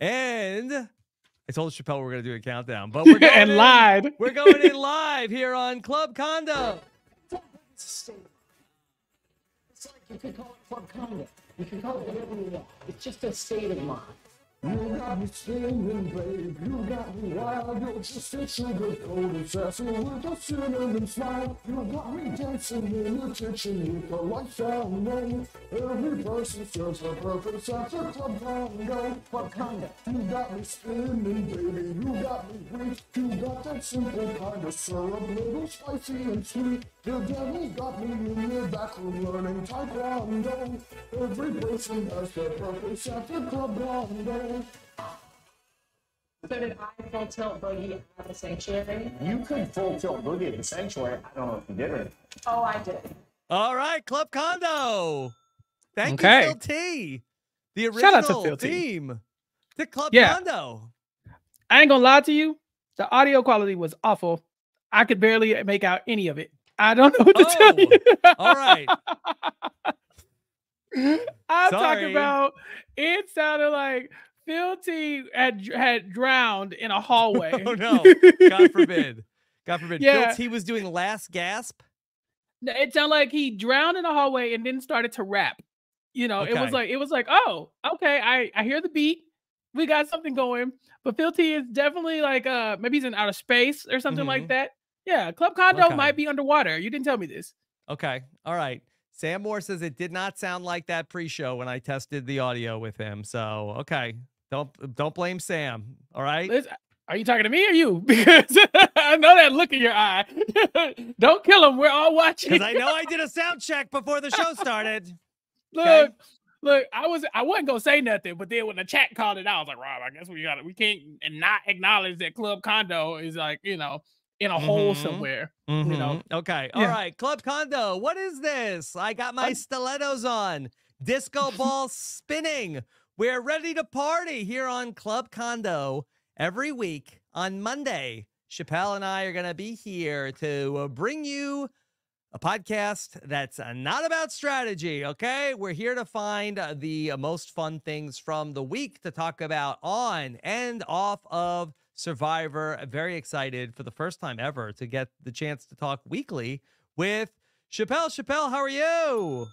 And I told Chappell we're gonna do a countdown, but we're going and in, lied. We're going in live here on Club Condo. It's. It's like you can call it club condo. You can call it whatever you want. It's just a state of mind. You got me singing, babe. You got me wild. You're just a sugar coated sassy with a cinnamon smile. You got me dancing in the kitchen with lights down low. Every person serves a purpose at the club condo. Club condo. You got me spinning, baby. You got me weak. You got that simple kind of syrup, little spicy and sweet. The devil got me in the back room learning taekwondo. Every person has their purpose at the club condo. So did I full tilt boogie at the sanctuary? You could full tilt boogie at the sanctuary. I don't know if you did it. Oh, I did. All right, Club Condo. Thank Okay. you, Phil T. The original Shout out to Phil T. theme Club Yeah. Condo. I ain't gonna lie to you. The audio quality was awful. I could barely make out any of it. I don't know what to tell Oh, you. all right. I'm Sorry. talking about it sounded like Phil T had had drowned in a hallway. Oh no! God forbid. God forbid. Yeah. Phil T was doing last gasp. It sounded like he drowned in a hallway and then started to rap. You know, it was like it was like, oh, okay, I I hear the beat. We got something going. But Phil T is definitely like uh maybe he's in outer space or something Mhm. like that. Yeah, Club Condo Okay. might be underwater. You didn't tell me this. Okay. All right. Sam Moore says it did not sound like that pre-show when I tested the audio with him. So okay. Don't don't blame Sam. All right. Liz, are you talking to me or you? Because I know that look in your eye. Don't kill him. We're all watching. Because I know I did a sound check before the show started. Look, Okay. look, I was I wasn't gonna say nothing, but then when the chat called it out, I was like, Rob, I guess we got to we can't not acknowledge that Club Condo is like, you know, in a hole Mhm. somewhere. know. Mhm. Okay. All Yeah. right. Club Condo. What is this? I got my stilettos on. Disco ball spinning. We're ready to party here on Club Condo every week on Monday. Chappell and I are going to be here to uh, bring you a podcast that's uh, not about strategy, okay? We're here to find uh, the most fun things from the week to talk about on and off of Survivor. Very excited for the first time ever to get the chance to talk weekly with Chappell. Chappell, how are you?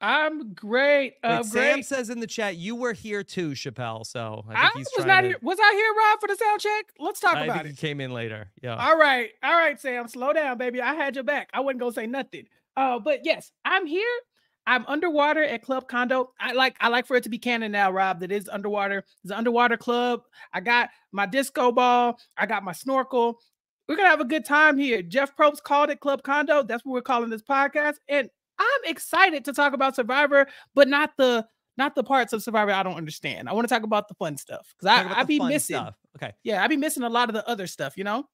I'm great. Uh, Sam great. says in the chat you were here too, Chappell. So I think I was not to, here. Was I here, Rob, for the sound check? Let's talk I about think it. he came in later. Yeah. All right, all right, Sam. Slow down, baby. I had your back. I wasn't gonna say nothing. Uh, but yes, I'm here. I'm underwater at Club Condo. I like I like for it to be canon now, Rob. That is underwater. It's an underwater club. I got my disco ball. I got my snorkel. We're gonna have a good time here. Jeff Probst called it Club Condo. That's what we're calling this podcast. And I'm excited to talk about Survivor, but not the not the parts of Survivor I don't understand. I want to talk about the fun stuff because I I be missing. stuff. Okay. Yeah, I be missing a lot of the other stuff. You know.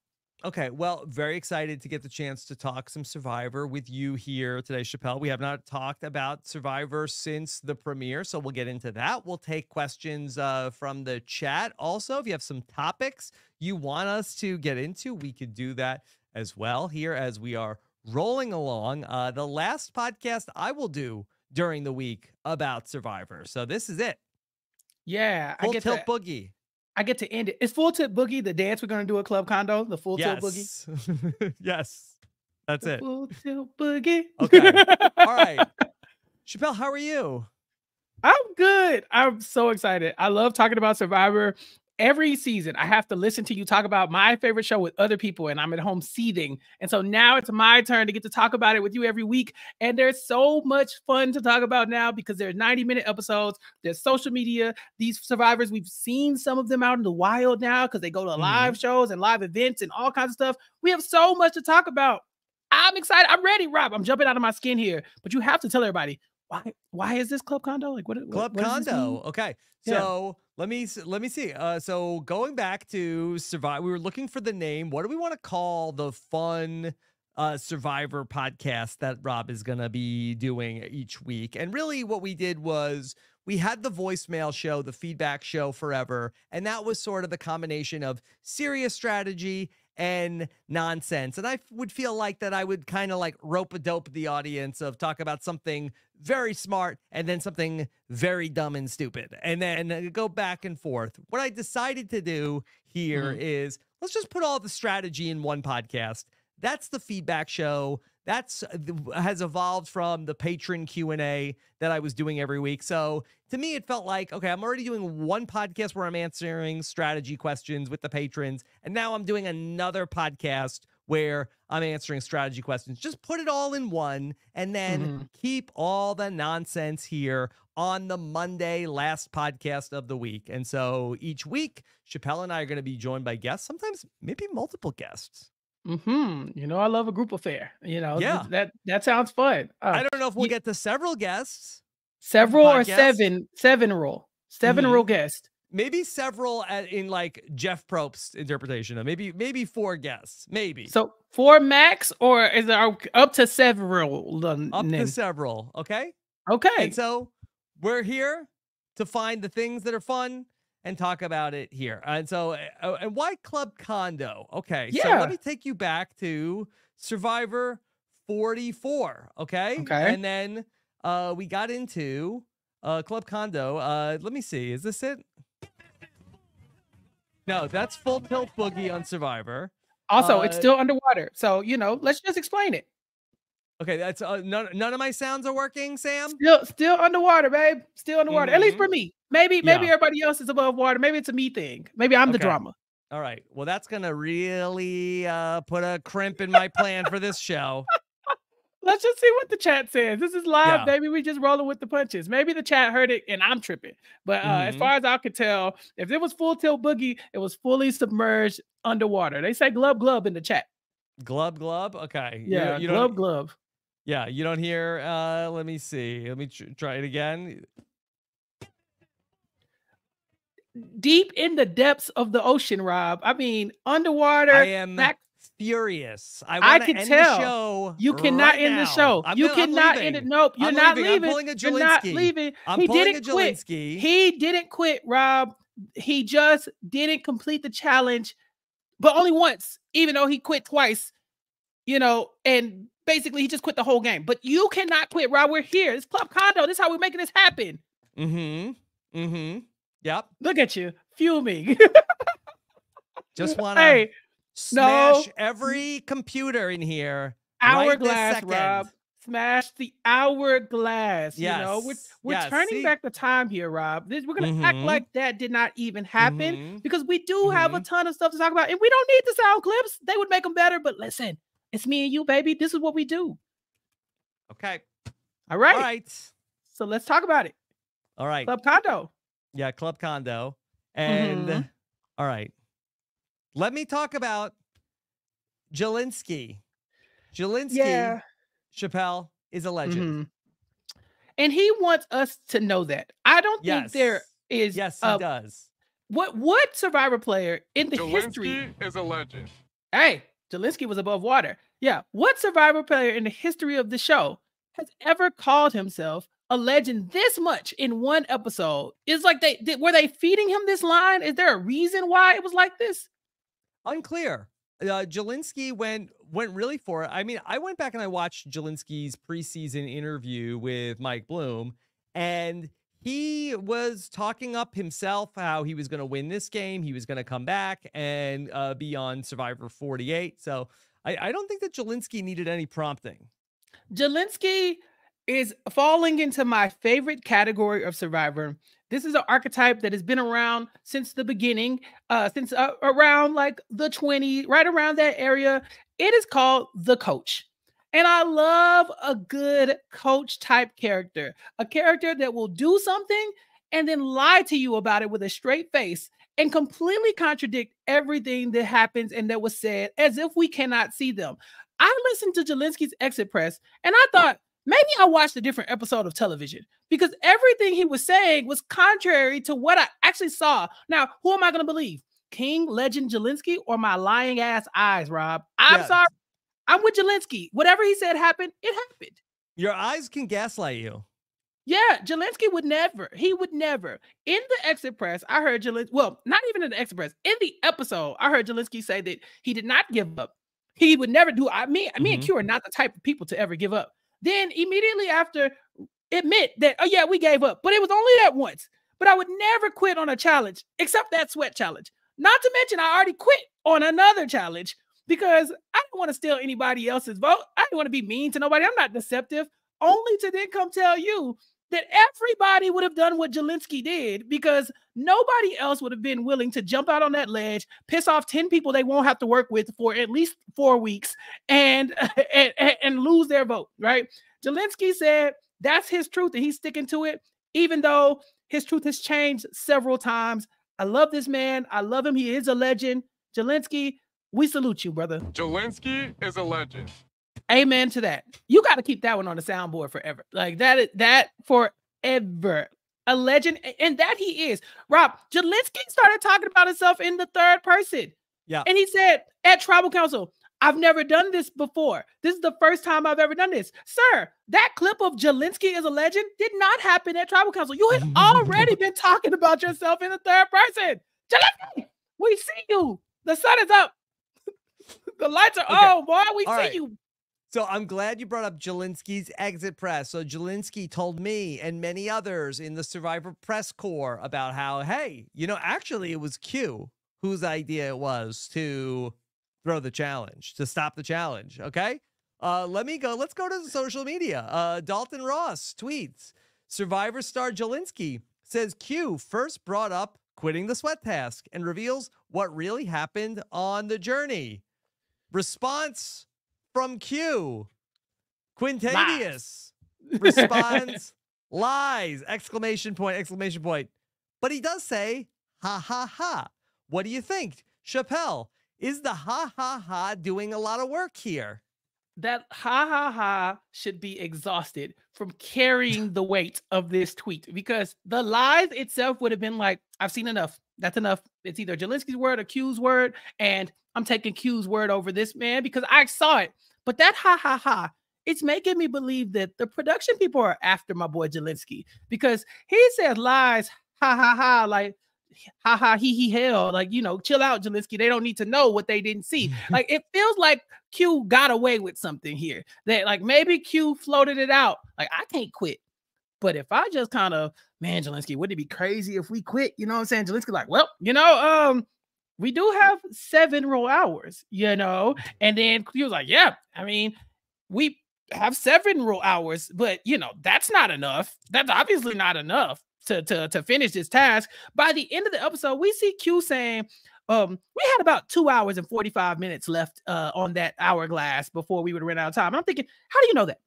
Okay, well, very excited to get the chance to talk some Survivor with you here today, Chappell. We have not talked about Survivor since the premiere, so we'll get into that. We'll take questions uh, from the chat. Also, if you have some topics you want us to get into, we could do that as well here as we are rolling along. Uh, the last podcast I will do during the week about Survivor. So this is it. Yeah, I Full get tilt to, boogie. I get to end it. Is full tip boogie the dance we're gonna do at Club Condo? The full tilt boogie. Yes. yes. That's The it. Full tilt boogie. Okay. All right. Chappell, how are you? I'm good. I'm so excited. I love talking about Survivor. Every season, I have to listen to you talk about my favorite show with other people, and I'm at home seething. And so now it's my turn to get to talk about it with you every week. And there's so much fun to talk about now because there's 90 minute episodes. There's social media. These survivors, we've seen some of them out in the wild now because they go to mm-hmm. live shows and live events and all kinds of stuff. We have so much to talk about. I'm excited. I'm ready, Rob. I'm jumping out of my skin here. But you have to tell everybody why. Why is this Club Condo? Like what? Club what Condo. Okay. Yeah. Let me let me see. Uh, so going back to survive, we were looking for the name. What do we want to call the fun uh, Survivor podcast that Rob is gonna be doing each week? And really, what we did was we had the voicemail show, the feedback show forever, and that was sort of the combination of serious strategy and nonsense. And I f- would feel like that I would kind of like rope a dope the audience of talk about something very smart and then something very dumb and stupid and then uh, go back and forth. What I decided to do here is let's just put all the strategy in one podcast. That's the feedback show. That's uh, has evolved from the patron Q&A that I was doing every week. So to me it felt like okay, I'm already doing one podcast where I'm answering strategy questions with the patrons and now I'm doing another podcast where I'm answering strategy questions. Just put it all in one and then keep all the nonsense here on the Monday last podcast of the week. And so each week, Chappell and I are going to be joined by guests, sometimes maybe multiple guests. Hmm You know, I love a group affair. You know, th- Yeah. that that sounds fun. Uh, I don't know if we'll ye- get to several guests, several or podcast. seven, seven rule, 7 Mhm. rule guest. maybe several at, in like Jeff Probst's interpretation of maybe maybe four guests, maybe So four max, or is there up to several? up to several. Okay. Okay. And so we're here to find the things that are fun and talk about it here. And so, uh, and why Club Condo? Okay. Yeah. So let me take you back to Survivor 44. Okay. Okay. And then uh, we got into uh, Club Condo. Uh, let me see. Is this it? No, that's Full Tilt Boogie on Survivor. also, it's uh, still underwater. So, you know, let's just explain it. Okay, that's uh, none. None of my sounds are working, Sam. Still, still underwater, babe. Still underwater. At least for me. Maybe, maybe Yeah. everybody else is above water. Maybe it's a me thing. Maybe I'm the drama. All right. Well, that's gonna really uh, put a crimp in my plan for this show. Let's just see what the chat says. This is live, Yeah. baby. We just rolling with the punches. Maybe the chat heard it and I'm tripping. But uh, as Mhm. far as I could tell, if it was full tilt boogie, it was fully submerged underwater. They say glub glub in the chat. Glub glub. Okay. You- Yeah, You, glub don't. Yeah. You don't hear. Uh, let me see. Let me tr- try it again. Deep in the depths of the ocean, Rob. I mean, underwater. I am back- furious. I I can end tell. the show. You cannot right end the show. I'm you I'm cannot end it. Nope, you're I'm not leaving. I'm leaving. pulling a You're not leaving. I'm he pulling didn't a quit. He didn't quit, Rob. He just didn't complete the challenge, but only once, even though he quit twice, you know, and basically he just quit the whole game. But you cannot quit, Rob. We're here. It's Club Condo. This is how we're making this happen. Mm-hmm. Mm-hmm. Yep. Look at you, fuming. Just want to hey, no. smash every computer in here. right hourglass, second. Rob. Smash the hourglass. You know, we're we're yes, turning see? back the time here, Rob. This, we're gonna act Mhm. like that did not even happen Mhm. because we do have a Mhm. ton of stuff to talk about, and we don't need the sound clips. They would make them better. But listen, it's me and you, baby. This is what we do. Okay. All right. All right. So let's talk about it. All right. Club Condo. Yeah, Club Condo. And Mhm. all right. Let me talk about Jelinski. Jelinski, yeah. Chappell, is a legend. Mhm. And he wants us to know that. I don't think there is. Yes. he a- does. what what survivor player in the history is a legend. Hey, Jelinski was above water. Yeah. What survivor player in the history of the show has ever called himself a legend this much in one episode? Is like they did, were they feeding him this line? Is there a reason why it was like this? Unclear. Uh, Jelinski went went really for it. I mean, I went back and I watched Jelinski's preseason interview with Mike Bloom, and he was talking up himself how he was going to win this game. He was going to come back and uh, be on Survivor 48. So I, I don't think that Jelinski needed any prompting. Jelinski is falling into my favorite category of survivor. This is an archetype that has been around since the beginning, uh, since uh, around like the 20, right around that area. It is called the coach. And I love a good coach type character, a character that will do something and then lie to you about it with a straight face and completely contradict everything that happens and that was said as if we cannot see them. I listened to Jelinski's exit press and I thought maybe I watched a different episode of television because everything he was saying was contrary to what I actually saw. Now, who am I going to believe? King, legend Jelinski, or my lying ass eyes, Rob? I'm Yeah. sorry. I'm with Jelinski. Whatever he said happened, it happened. Your eyes can gaslight you. Yeah, Jelinski would never. He would never. In the exit press, I heard Jelinski. Well, not even in the exit press. In the episode, I heard Jelinski say that he did not give up. He would never do. I mean, me and Mhm. Q are not the type of people to ever give up. Then immediately after, admit that oh yeah, we gave up, but it was only that once. But I would never quit on a challenge except that sweat challenge. Not to mention, I already quit on another challenge because I don't want to steal anybody else's vote. I don't want to be mean to nobody. I'm not deceptive. Only to then come tell you that everybody would have done what Jelinski did because nobody else would have been willing to jump out on that ledge, piss off 10 people they won't have to work with for at least four weeks and, and, and- lose their vote, right? Jelinski said that's his truth and he's sticking to it, even though his truth has changed several times. I love this man. I love him. He is a legend. Jelinski, we salute you, brother. Jelinski is a legend. Amen to that. You got to keep that one on the soundboard forever. Like that, is- that forever. A legend, and that he is. Rob, Jelinski started talking about himself in the third person. Yeah. And he said at tribal council, I've never done this before. This is the first time I've ever done this. Sir, that clip of Jelinski is a legend did not happen at tribal council. You had already been talking about yourself in the third person. Jelinski, we see you. The sun is up. the lights are Okay. on, boy. We All see right. you. So I'm glad you brought up Jelinski's exit press. So Jelinski told me and many others in the Survivor press corps about how, hey, you know, actually it was Q whose idea it was to throw the challenge, to stop the challenge. Okay. Uh, let me go. Let's go to the social media. Uh, Dalton Ross tweets Survivor star Jelinski says Q first brought up quitting the sweat task and reveals what really happened on the journey. Response from Q. Quintavius responds lies exclamation point exclamation point. But he does say ha ha ha. What do you think? Chappell, is the ha ha ha doing a lot of work here? that ha ha ha should be exhausted from carrying the weight of this tweet because the lies itself would have been like, I've seen enough. That's enough. It's either Jelinski's word or Q's word, and I'm taking Q's word over this man because I saw it. But that ha ha ha, it's making me believe that the production people are after my boy Jelinski because he says lies, ha ha ha, like ha ha he he hell, like you know, chill out, Jelinski. They don't need to know what they didn't see. like it feels like Q got away with something here. That like maybe Q floated it out. Like I can't quit. But if I just kind of, man, Jelinski, wouldn't it be crazy if we quit? You know what I'm saying? Jelinski, like, well, you know, um, we do have several hours, you know. And then he was like, yeah, I mean, we have several hours, but you know, that's not enough. That's obviously not enough to to to finish this task. By the end of the episode, we see Q saying, um, we had about two hours and 45 minutes left uh on that hourglass before we would run out of time. And I'm thinking, how do you know that?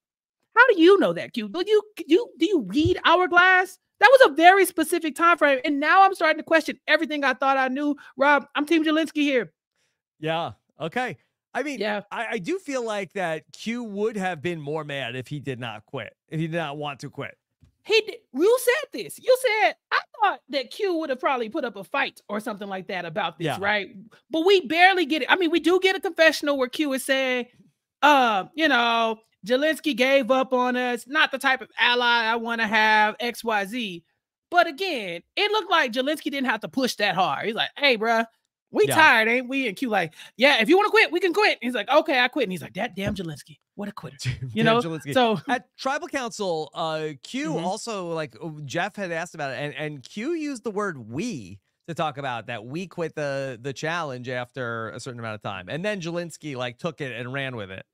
How do you know that, Q? Do you do you, do you read hourglass? That was a very specific time frame, and now I'm starting to question everything I thought I knew. Rob, I'm Team Jelinski here. Yeah. Okay. I mean, Yeah, I, I do feel like that Q would have been more mad if he did not quit, if he did not want to quit. he did. You said this. You said I thought that Q would have probably put up a fight or something like that about this, Yeah. right? But we barely get it. I mean, we do get a confessional where Q is saying, uh, you know, Jelinski gave up on us, not the type of ally I want to have, XYZ. But again, it looked like Jelinski didn't have to push that hard. He's like, hey, bruh, we Yeah. tired, ain't we? And Q like, yeah, if you want to quit, we can quit. He's like, okay, I quit. And he's like, that damn Jelinski, what a quitter. You know, Jelinski. so at tribal council uh q Mhm. also like uh, jeff had asked about it and and q used the word we to talk about that we quit the the challenge after a certain amount of time and then Jelinski like took it and ran with it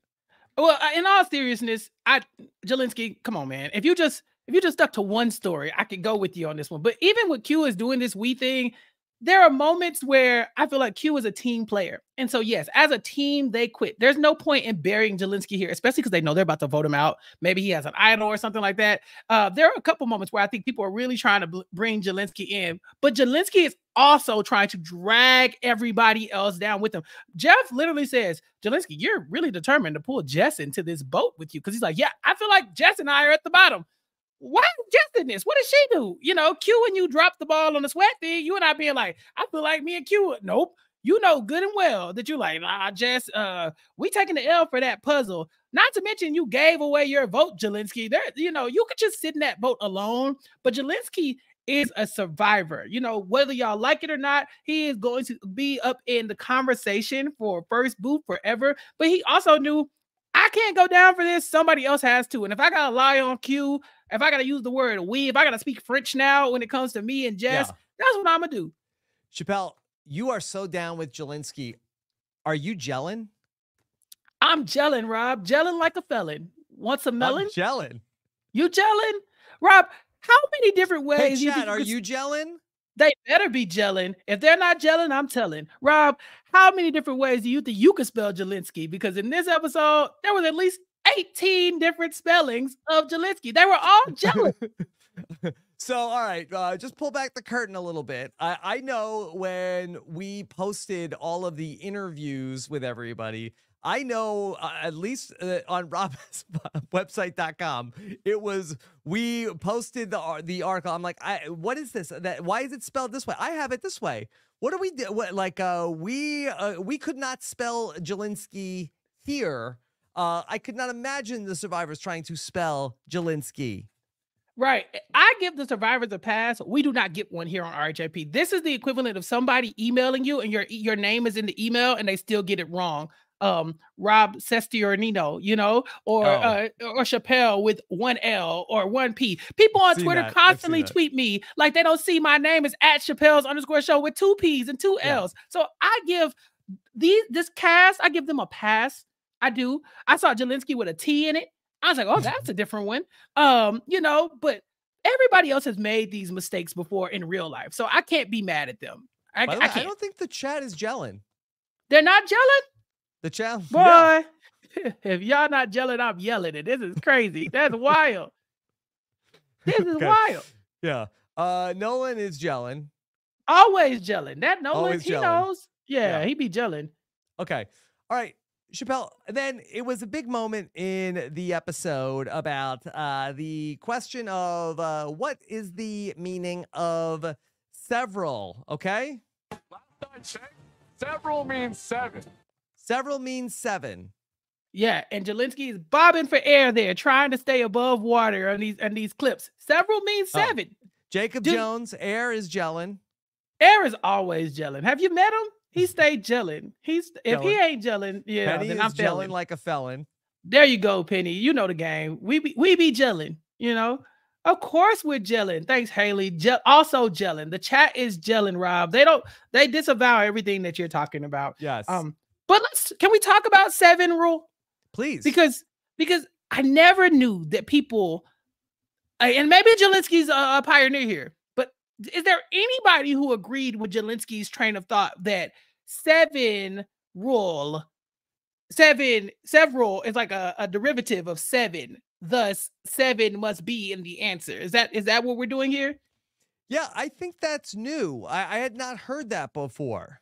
Well, in all seriousness, I Jelinski, come on, man. If you just if you just stuck to one story, I could go with you on this one. But even with Q is doing this we thing, there are moments where I feel like Q is a team player. And so, yes, as a team, they quit. There's no point in burying Jelinski here, especially because they know they're about to vote him out. Maybe he has an idol or something like that. Uh, there are a couple moments where I think people are really trying to bring Jelinski in, but Jelinski is also trying to drag everybody else down with him. Jeff literally says, Jelinski, you're really determined to pull Jess into this boat with you. Cause he's like, Yeah, I feel like Jess and I are at the bottom. Why is in this? What does she do? You know, Q and you drop the ball on the sweat thing. You and I being like, I feel like me and Q. Nope. You know good and well that you like, nah, Jess, uh, we taking the L for that puzzle. Not to mention you gave away your vote, Jelinski. There, you know, you could just sit in that vote alone. But Jelinski is a survivor. You know, whether y'all like it or not, he is going to be up in the conversation for first booth forever. But he also knew I can't go down for this. Somebody else has to. And if I gotta lie on cue, if I gotta use the word we, if I gotta speak French now when it comes to me and Jess, Yeah. that's what I'm gonna do. Chappell, you are so down with Jelinski. Are you gelling? I'm gelling, Rob. Gelling like a felon. Want some melon? I'm gelling. you gelling? Rob, how many different ways Hey, Chad, you are you gelling? They better be gelling. If they're not gelling, I'm telling. Rob, how many different ways do you think you could spell Jelinski? Because in this episode, there was at least 18 different spellings of Jelinski. They were all gelling. so, all right, uh, just pull back the curtain a little bit. I, I know when we posted all of the interviews with everybody, I know uh, at least uh, on Rob's website.com, it was we posted the the article. I'm like, I, what is this? That why is it spelled this way? I have it this way. What do we do? What, like, uh, we uh, we could not spell Jelinski here. Uh, I could not imagine the survivors trying to spell Jelinski. Right. I give the survivors a pass. We do not get one here on RHAP. This is the equivalent of somebody emailing you and your your name is in the email and they still get it wrong. Um, Rob Sestiornino, you know, or Oh. uh, or Chappelle with one L or one P. People on Twitter that. Constantly tweet me like they don't see my name is at Chappelle's underscore show with two P's and two Yeah. L's. So I give these this cast, I give them a pass. I do. I saw Jelinski with a T in it. I was like, oh, that's a different one. Um, you know, but everybody else has made these mistakes before in real life. So I can't be mad at them. I, the I way, I, don't think the chat is gelling. They're not gelling, The chat, boy. no. if y'all not gelling, I'm yelling it. This is crazy. That's wild. This is Okay. wild. yeah. Uh, Nolan is gelling. Always gelling. That Nolan, Always he gelling. knows. Yeah, Yeah. he be gelling. Okay. All right. Chappell, then it was a big moment in the episode about uh, the question of uh, what is the meaning of several, okay? Last I checked, several means seven. Several means seven. Yeah, and Jelinski is bobbing for air there, trying to stay above water on these on these clips. Several means Oh. seven. Jacob Dude. Jones, air is gelling. Air is always gelling. Have you met him? He stayed gelling. He's if he ain't gelling, yeah, Penny then I'm gelling like a felon. there you go, Penny. You know the game. We be we be gelling, you know. Of course we're gelling. Thanks, Haley. Gel- also gelling. The chat is gelling, Rob. They don't they disavow everything that you're talking about. Yes. Um, but let's can we talk about seven rule? Please. because because I never knew that people, and maybe Jelinski's a, a pioneer here, is there anybody who agreed with Jelinski's train of thought that seven rule, seven several is like a, a derivative of seven, thus seven must be in the answer? Is that is that what we're doing here? yeah, I think that's new. I, I had not heard that before.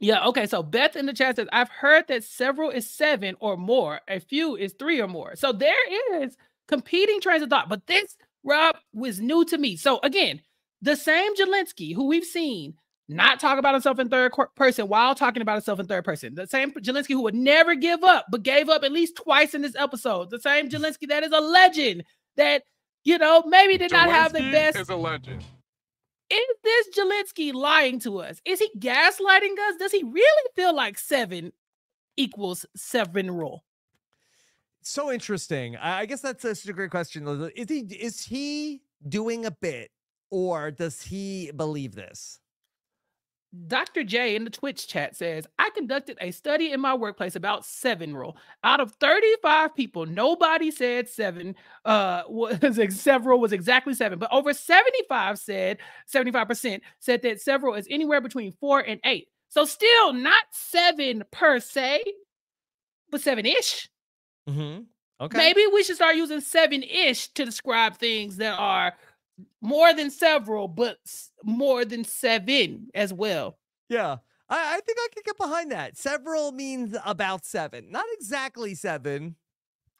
Yeah, okay. So Beth in the chat says, I've heard that several is seven or more, a few is three or more. So there is competing trains of thought, but this, Rob, was new to me. So again, the same Jelinski who we've seen not talk about himself in third person while talking about himself in third person. The same Jelinski who would never give up, but gave up at least twice in this episode. The same Jelinski that is a legend that, you know, maybe did not have the best is a legend. is this Jelinski lying to us? Is he gaslighting us? Does he really feel like seven equals seven rule? So interesting. I I guess that's such a great question. Is he is he doing a bit or does he believe this? Dr. J in the Twitch chat says, I conducted a study in my workplace about seven rule. Out of 35 people, nobody said seven uh was several was exactly seven, but over 75 said 75% said that several is anywhere between four and eight. So still not seven per se, but seven-ish. Mm-hmm. Okay. Maybe we should start using seven ish to describe things that are more than several, but more than seven as well. Yeah. I, I think I could get behind that. Several means about seven. Not exactly seven.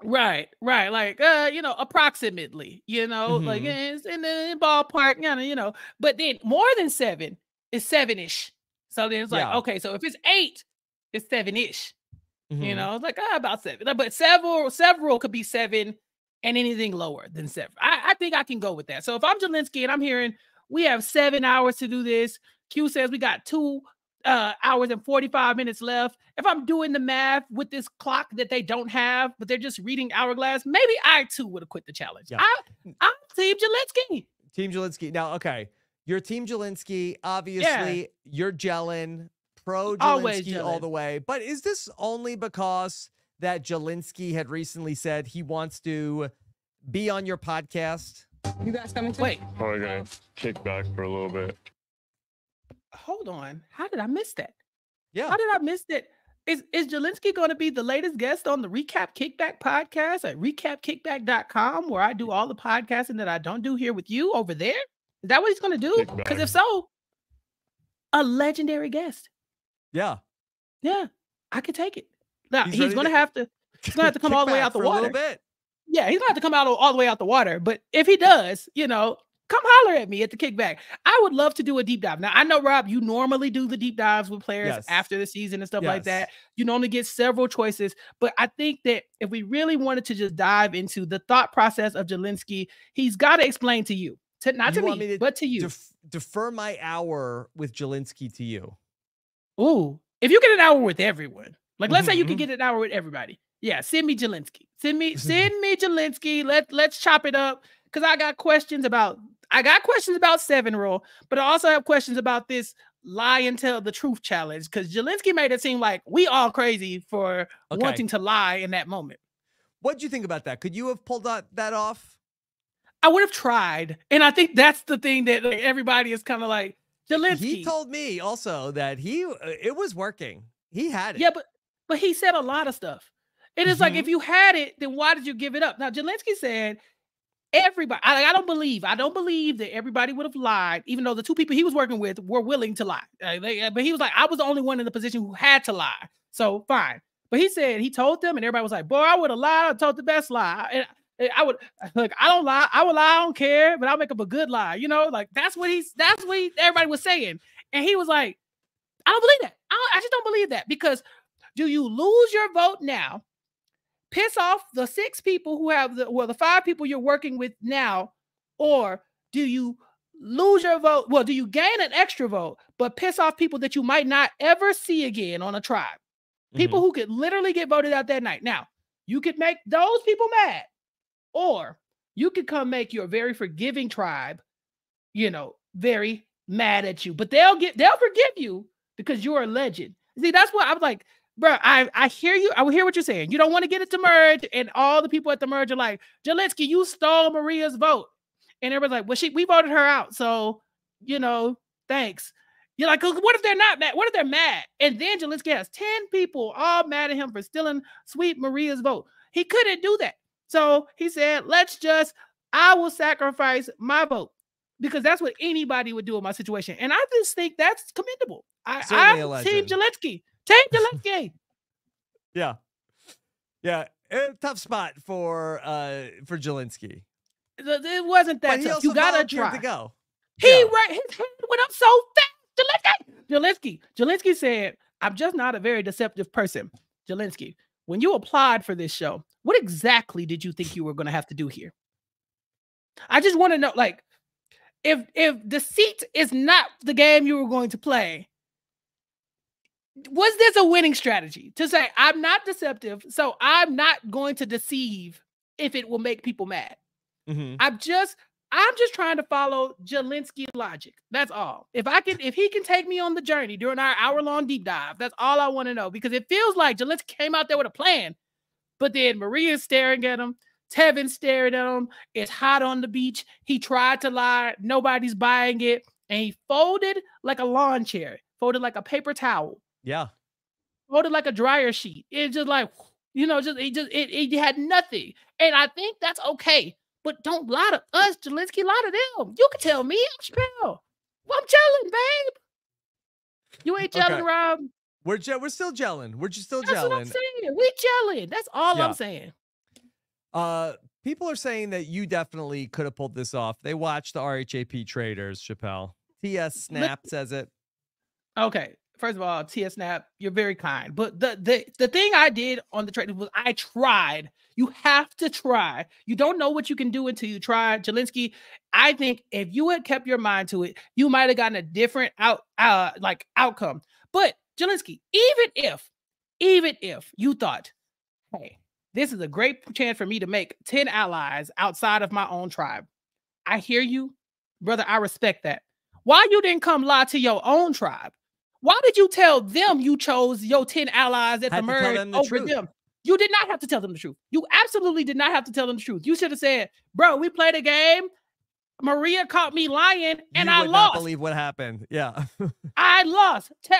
Right, right. Like, uh, you know, approximately, you know, like Mhm. eh, it's in the ballpark, you know, you know, but then more than seven is seven ish. So then it's like, Yeah. okay, so if it's eight, it's seven ish. You Mhm. know, it's like ah, about seven. But several, several could be seven, and anything lower than seven. I, I think I can go with that. So if I'm Jelinski and I'm hearing we have seven hours to do this, Q says we got two uh hours and 45 minutes left. If I'm doing the math with this clock that they don't have, but they're just reading hourglass, maybe I too would have quit the challenge. Yeah. I I'm Team Jelinski. Team Jelinski. Now, okay, you're Team Jelinski. Obviously, you're gelling, pro Jelinski all the way. But is this only because that Jelinski had recently said he wants to be on your podcast? You guys coming too? Wait, Probably gonna kick back for a little bit. hold on. How did I miss that? Yeah. How did I miss that? Is is Jelinski going to be the latest guest on the Recap Kickback podcast at recapkickback.com, where I do all the podcasting that I don't do here with you over there? Is that what he's going to do? Because if so, a legendary guest. Yeah. Yeah, I could take it. Now He's he's, going to- have to. He's to have to come all the way out the water. Yeah, he's going to have to come out all the way out the water. But if he does, you know, come holler at me at the kickback. I would love to do a deep dive. Now I know Rob, you normally do the deep dives with players Yes. after the season and stuff like that. You normally get several choices, but I think that if we really wanted to just dive into the thought process of Jelinski, he's got to explain to you, to not You to me, me to but to you. Def- defer my hour with Jelinski to you. Ooh, if you get an hour with everyone, like let's say you can mhm. get an hour with everybody. Yeah, send me Jelinski. Send me, send me Jelinski. Let let's chop it up because I got questions about. I got questions about seven rule, but I also have questions about this lie and tell the truth challenge because Jelinski made it seem like we all crazy for Okay. wanting to lie in that moment. What do you think about that? Could you have pulled that, that off? I would have tried, and I think that's the thing that like, everybody is kind of like Jelinski. He told me also that he uh, it was working. He had it. Yeah, but but he said a lot of stuff. It is like Mhm. if you had it, then why did you give it up? Now Jelinski said everybody. I, I don't believe. I don't believe that everybody would have lied, even though the two people he was working with were willing to lie. Uh, they- but he was like, I was the only one in the position who had to lie. So fine. But he said he told them, and everybody was like, "Boy, I would have lied. I told the best lie." And I would look. I don't lie. I would lie. I don't care, but I'll make up a good lie. You know, like that's what he's. That's what he, everybody was saying, and he was like, "I don't believe that. I, don't- I just don't believe that because do you lose your vote now, piss off the six people who have the well, the five people you're working with now, or do you lose your vote? Well, do you gain an extra vote, but piss off people that you might not ever see again on a tribe? People mm-hmm. who could literally get voted out that night. Now, you could make those people mad, or you could come make your very forgiving tribe, you know, very mad at you. But they'll get they'll forgive you because you're a legend. See, that's what I was like, bro. I I hear you. I hear what you're saying. You don't want to get it to merge, and all the people at the merge are like, Jelinski, you stole Maria's vote, and everybody's like, well, she we voted her out, so you know, thanks. You're like, what if they're not mad? What if they're mad? And then Jelinski has 10 people all mad at him for stealing sweet Maria's vote. He couldn't do that. So he said, let's just, I will sacrifice my vote because that's what anybody would do in my situation. And I just think that's commendable. I, Certainly a I'm Team legend. Team Jelinski. Yeah. Yeah. eh, tough spot for uh for Jelinski. it wasn't that tough. You gotta try. to go. He Yeah. right, his went up so fast. Jelinski, Jelinski, Jelinski said, "I'm just not a very deceptive person." Jelinski, when you applied for this show, what exactly did you think you were going to have to do here? I just want to know, like, if if deceit is not the game you were going to play, was this a winning strategy to say I'm not deceptive, so I'm not going to deceive if it will make people mad? Mhm. I'm just I'm just trying to follow Jelinski logic. That's all. If I can, if he can take me on the journey during our hour long deep dive, that's all I want to know. Because it feels like Jelinski came out there with a plan, but then Maria's staring at him, Tevin's staring at him. It's hot on the beach. He tried to lie, nobody's buying it, and he folded like a lawn chair, folded like a paper towel, Yeah. folded like a dryer sheet. It's just like, you know, just it just it, it had nothing. And I think that's okay. But don't lie to us, Jelinski. Lie to them. You can tell me, I'm Chappell. Well, I'm gelling, babe. You ain't gelling, Okay. Rob. We're je- we're still gelling. We're just still That's what I'm gelling. saying. We gelling. That's all Yeah. I'm saying. Uh people are saying that you definitely could have pulled this off. They watched the RHAP Traitors, Chappell. TS Snap says it. Okay. First of all, TS Snap, you're very kind. But the the the thing I did on the trade was I tried. You have to try. You don't know what you can do until you try. Jelinski, I think if you had kept your mind to it, you might have gotten a different out uh like outcome. But Jelinski, even if, even if you thought, hey, this is a great chance for me to make 10 allies outside of my own tribe. I hear you, brother. I respect that. Why you didn't come lie to your own tribe? Why did you tell them you chose your 10 allies at the merge over truth. them? You did not have to tell them the truth. You absolutely did not have to tell them the truth. You should have said, bro, we played a game. Maria caught me lying and you I lost. not believe what happened. Yeah. I lost. Te-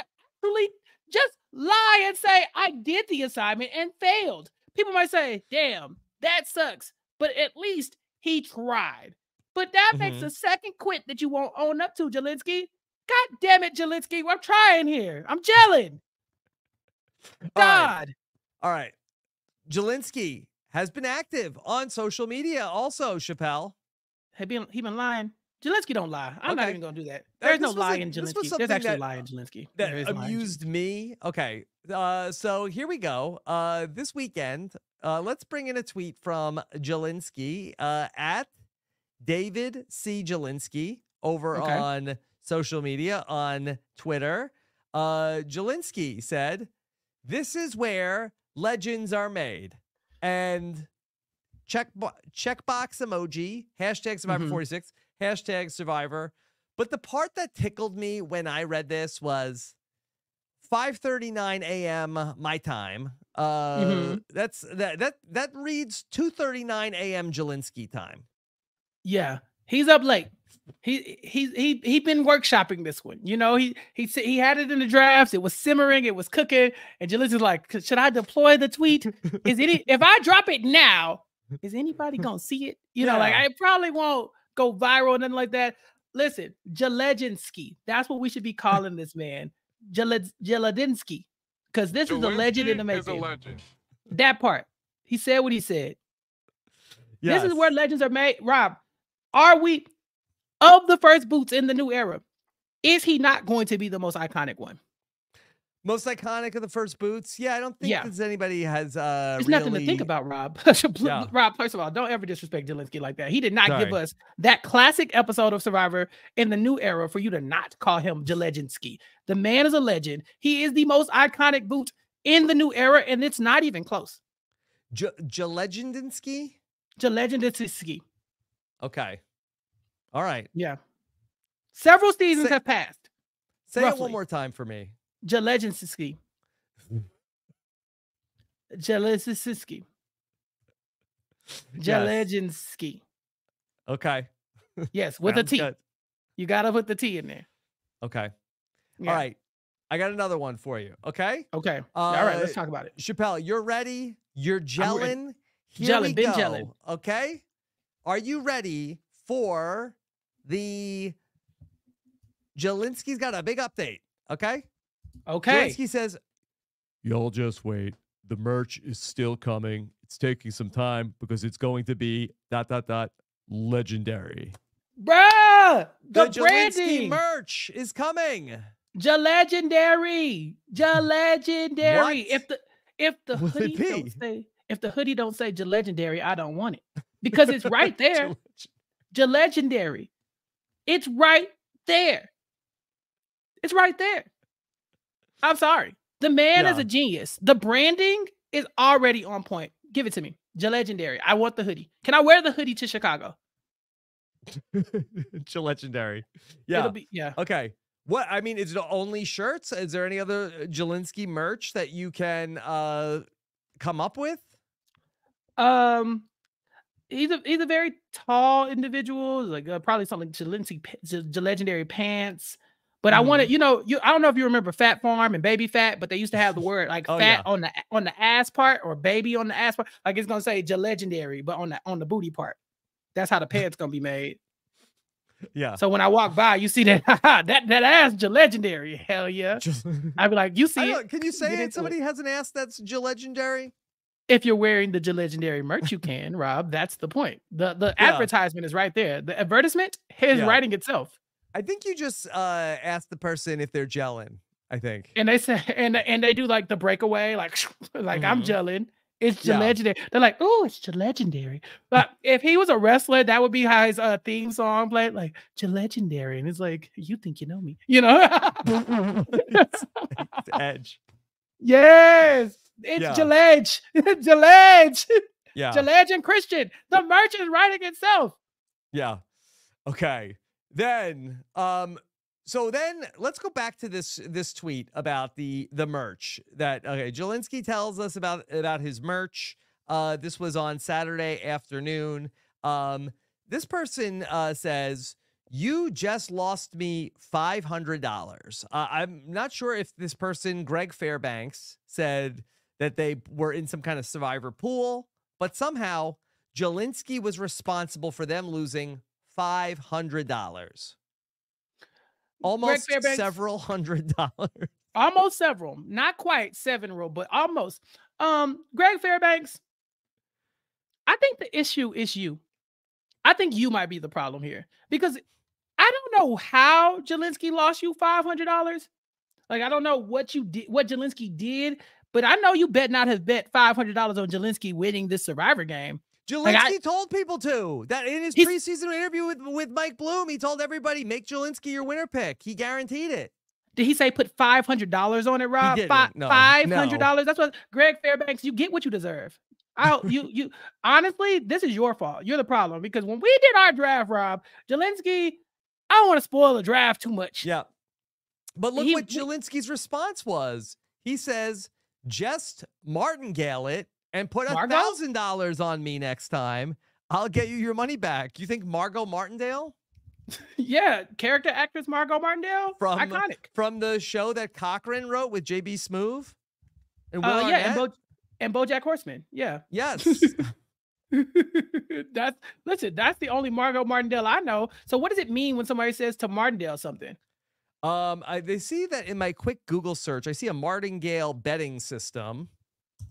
Actually, just lie and say I did the assignment and failed. People might say, "Damn, that sucks," but at least he tried. But that makes Mhm. a second quit that you won't own up to, Jelinski. God damn it, Jelinski. I'm trying here. I'm gelling. God. All right. Jelinski has been active on social media also, Chappell. He been he been lying. Jelinski don't lie. I'm not even gonna do that. There's no this was a- lie in Jelinski. There's actually that- lie in Jelinski. that There is amused me. Okay. Uh, so here we go. Uh, this weekend, uh, let's bring in a tweet from Jelinski uh, at David C. Jelinski over Okay. on social media on Twitter. Uh, Jelinski said, This is where legends are made. And check bo- checkbox emoji, hashtag survivor Mhm. 46, hashtag survivor. But the part that tickled me when I read this was 5:39 a.m. my time. Uh Mhm. that's that that that reads 2:39 a.m. Jelinski time. Yeah, he's up late. He he he he been workshopping this one. You know, he he he had it in the drafts. It was simmering. It was cooking. And Jalissa like, should I deploy the tweet? Is any if I drop it now, is anybody gonna see it? You know, like I probably won't go viral or nothing like that. Listen, Jaleginski. That's what we should be calling this man, Jeladinsky, because this is a legend in the Jelinski is a making. legend. That part. He said what he said. Yes. This is where legends are made. Rob, are we of the first boots in the new era? Is he not going to be the most iconic one? most iconic of the first boots. Yeah, I don't think Yeah. there's anybody has uh There's nothing to think about, Rob. Yeah. Rob, first of all, don't ever disrespect Jelinski like that. He did not give us that classic episode of Survivor in the new era for you to not call him Jaleginski. The man is a legend. He is the most iconic boot in the new era, and it's not even close. J- Jalegendinsky? Jaleginski. Okay. All right. Yeah. Several seasons Say- have passed. Say it one more time for me. Jaleginski. Yes. Jaleginski. Okay. Yes, with a T. good. You gotta put the T in there. Okay. Yeah. All right. I got another one for you. Okay. Okay. All right, let's Uh, talk about it. Chappell, you're ready. You're gelling. Here Gelling, been go. gelling. Okay. Are you ready for the Jelinski's got a big update? Okay. Okay. Jelinski says, Y'all just wait. The merch is still coming. It's taking some time because it's going to be dot dot dot legendary. Bruh, the, The, Jelinski branding. merch is coming. Jalegendary. Jalegendary. If the if the will hoodie don't say if the hoodie don't say Jalegendary, I don't want it. Because it's right there. Jalegendary. It's right there. It's right there. I'm sorry. The man is a genius. The branding is already on point. Give it to me. Legendary. I want the hoodie. Can I wear the hoodie to Chicago? legendary. Yeah. It'll be yeah. Okay. What I mean is it only shirts? Is there any other uh, Jelinski merch that you can uh come up with? Um, he's a he's a very tall individual, like uh, probably something Jelinski, pa- J- J- legendary pants. But I Mm-hmm. want to, you know, you I don't know if you remember Phat Farm and Baby Phat, but they used to have the word like Oh, fat yeah. on the on the ass part or baby on the ass part. Like it's gonna say legendary, but on the on the booty part. That's how the pants gonna be made. Yeah. So when I walk by, you see that that that ass legendary. Hell yeah! I'd be like, you see it. can you say it? into it. Somebody has an ass that's legendary. If you're wearing the legendary merch, you can, Rob. That's the point. The the Yeah. advertisement is right there. The advertisement is Yeah. writing itself. I think you just uh asked the person if they're gelling. I think. and they say and and they do like the breakaway, like like I'm Mhm. gelling. It's Yeah. legendary. They're like, oh, it's legendary. But if he was a wrestler, that would be how his uh, theme song played, like legendary. And it's like, you think you know me, you know? It's Edge. yes, it's Yeah. Jalege, Jalege, Yeah. Jalege and Christian. The merch is writing itself. Yeah. Okay. Then um so then let's go back to this this tweet about the the merch that okay, Jelinski tells us about about his merch. Uh this was on Saturday afternoon. Um this person uh says you just lost me $500. Uh, I'm not sure if this person, Greg Fairbanks, said that they were in some kind of survivor pool, but somehow Jelinski was responsible for them losing $500. Almost Fairbanks- several hundred dollars. Almost several, not quite seven row, but almost. Um, Greg Fairbanks, I think the issue is you. I think you might be the problem here because I don't know how Jelinski lost you five hundred dollars. Like I don't know what you did, what Jelinski did, but I know you bet not have bet five hundred dollars on Jelinski winning this Survivor game. Jelinski I- told people to. That in his preseason interview with, with Mike Bloom, he told everybody, make Jelinski your winner pick. He guaranteed it. Did he say put five hundred dollars on it, Rob? Five hundred dollars. That's what Greg Fairbanks. You get what you deserve. I you you honestly, this is your fault. You're the problem because when we did our draft, Rob Jelinski, I don't want to spoil the draft too much. Yeah. But look He- what Jelinski's response was. He says, just martingale it and put a thousand dollars on me next time. I'll get you your money back. You think Margot Martindale Yeah, character actress Margot Martindale, From- iconic. from the show that Cochran wrote with JB Smoove and Will Uh, yeah, and, Bo- and BoJack Horseman. Yeah, Yes. that's listen. That's the only Margot Martindale I know. So what does it mean when somebody says to Martindale something? Um, I, they see that in my quick Google search, I see a martingale betting system.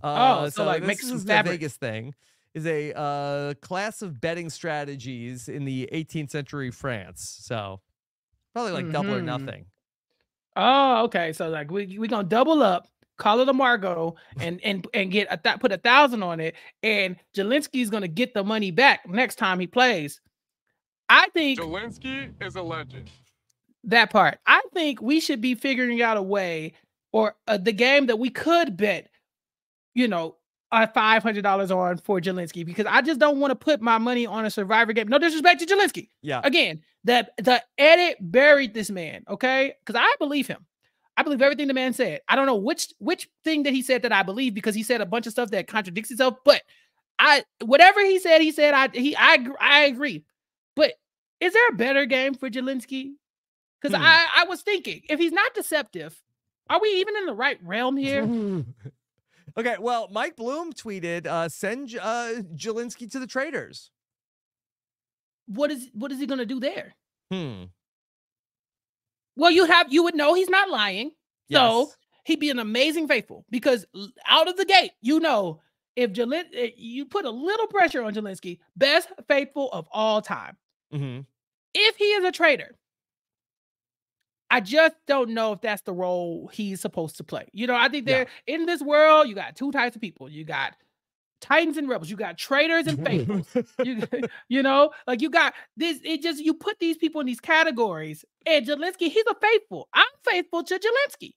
Uh, Oh, so, like, this make is the fabric. Vegas thing. Is a uh, class of betting strategies in the 18th century France. So probably like double or Mhm. nothing. Oh, okay. So like we we gonna double up, call it a Margot, and and and get a th- put a thousand on it, and Jelinski's gonna get the money back next time he plays. I think Jelinski is a legend. That part. I think we should be figuring out a way, or uh, the game that we could bet, you know, hundred dollars on for Jelinski because I just don't want to put my money on a Survivor game. No disrespect to Jelinski. Yeah. Again, that the edit buried this man. Okay, because I believe him. I believe everything the man said. I don't know which which thing that he said that I believe because he said a bunch of stuff that contradicts itself. But I whatever he said, he said I he I I agree. But is there a better game for Jelinski? Because Hmm. I I was thinking if he's not deceptive, are we even in the right realm here? okay. Well, Mike Bloom tweeted, uh, send uh, Jelinski to the Traitors. what is what is he gonna do there? Hmm. Well, you have you would know he's not lying. So Yes. he'd be an amazing faithful because out of the gate, you know, if Jelin, eh, you put a little pressure on Jelinski, best faithful of all time. hmm If he is a traitor, I just don't know if that's the role he's supposed to play. You know, I think Yeah. there in this world, you got two types of people. You got Titans and rebels. You got traitors and faithfuls. you, you know, like you got this. It just you put these people in these categories. And Jelinski, he's a faithful. I'm faithful to Jelinski.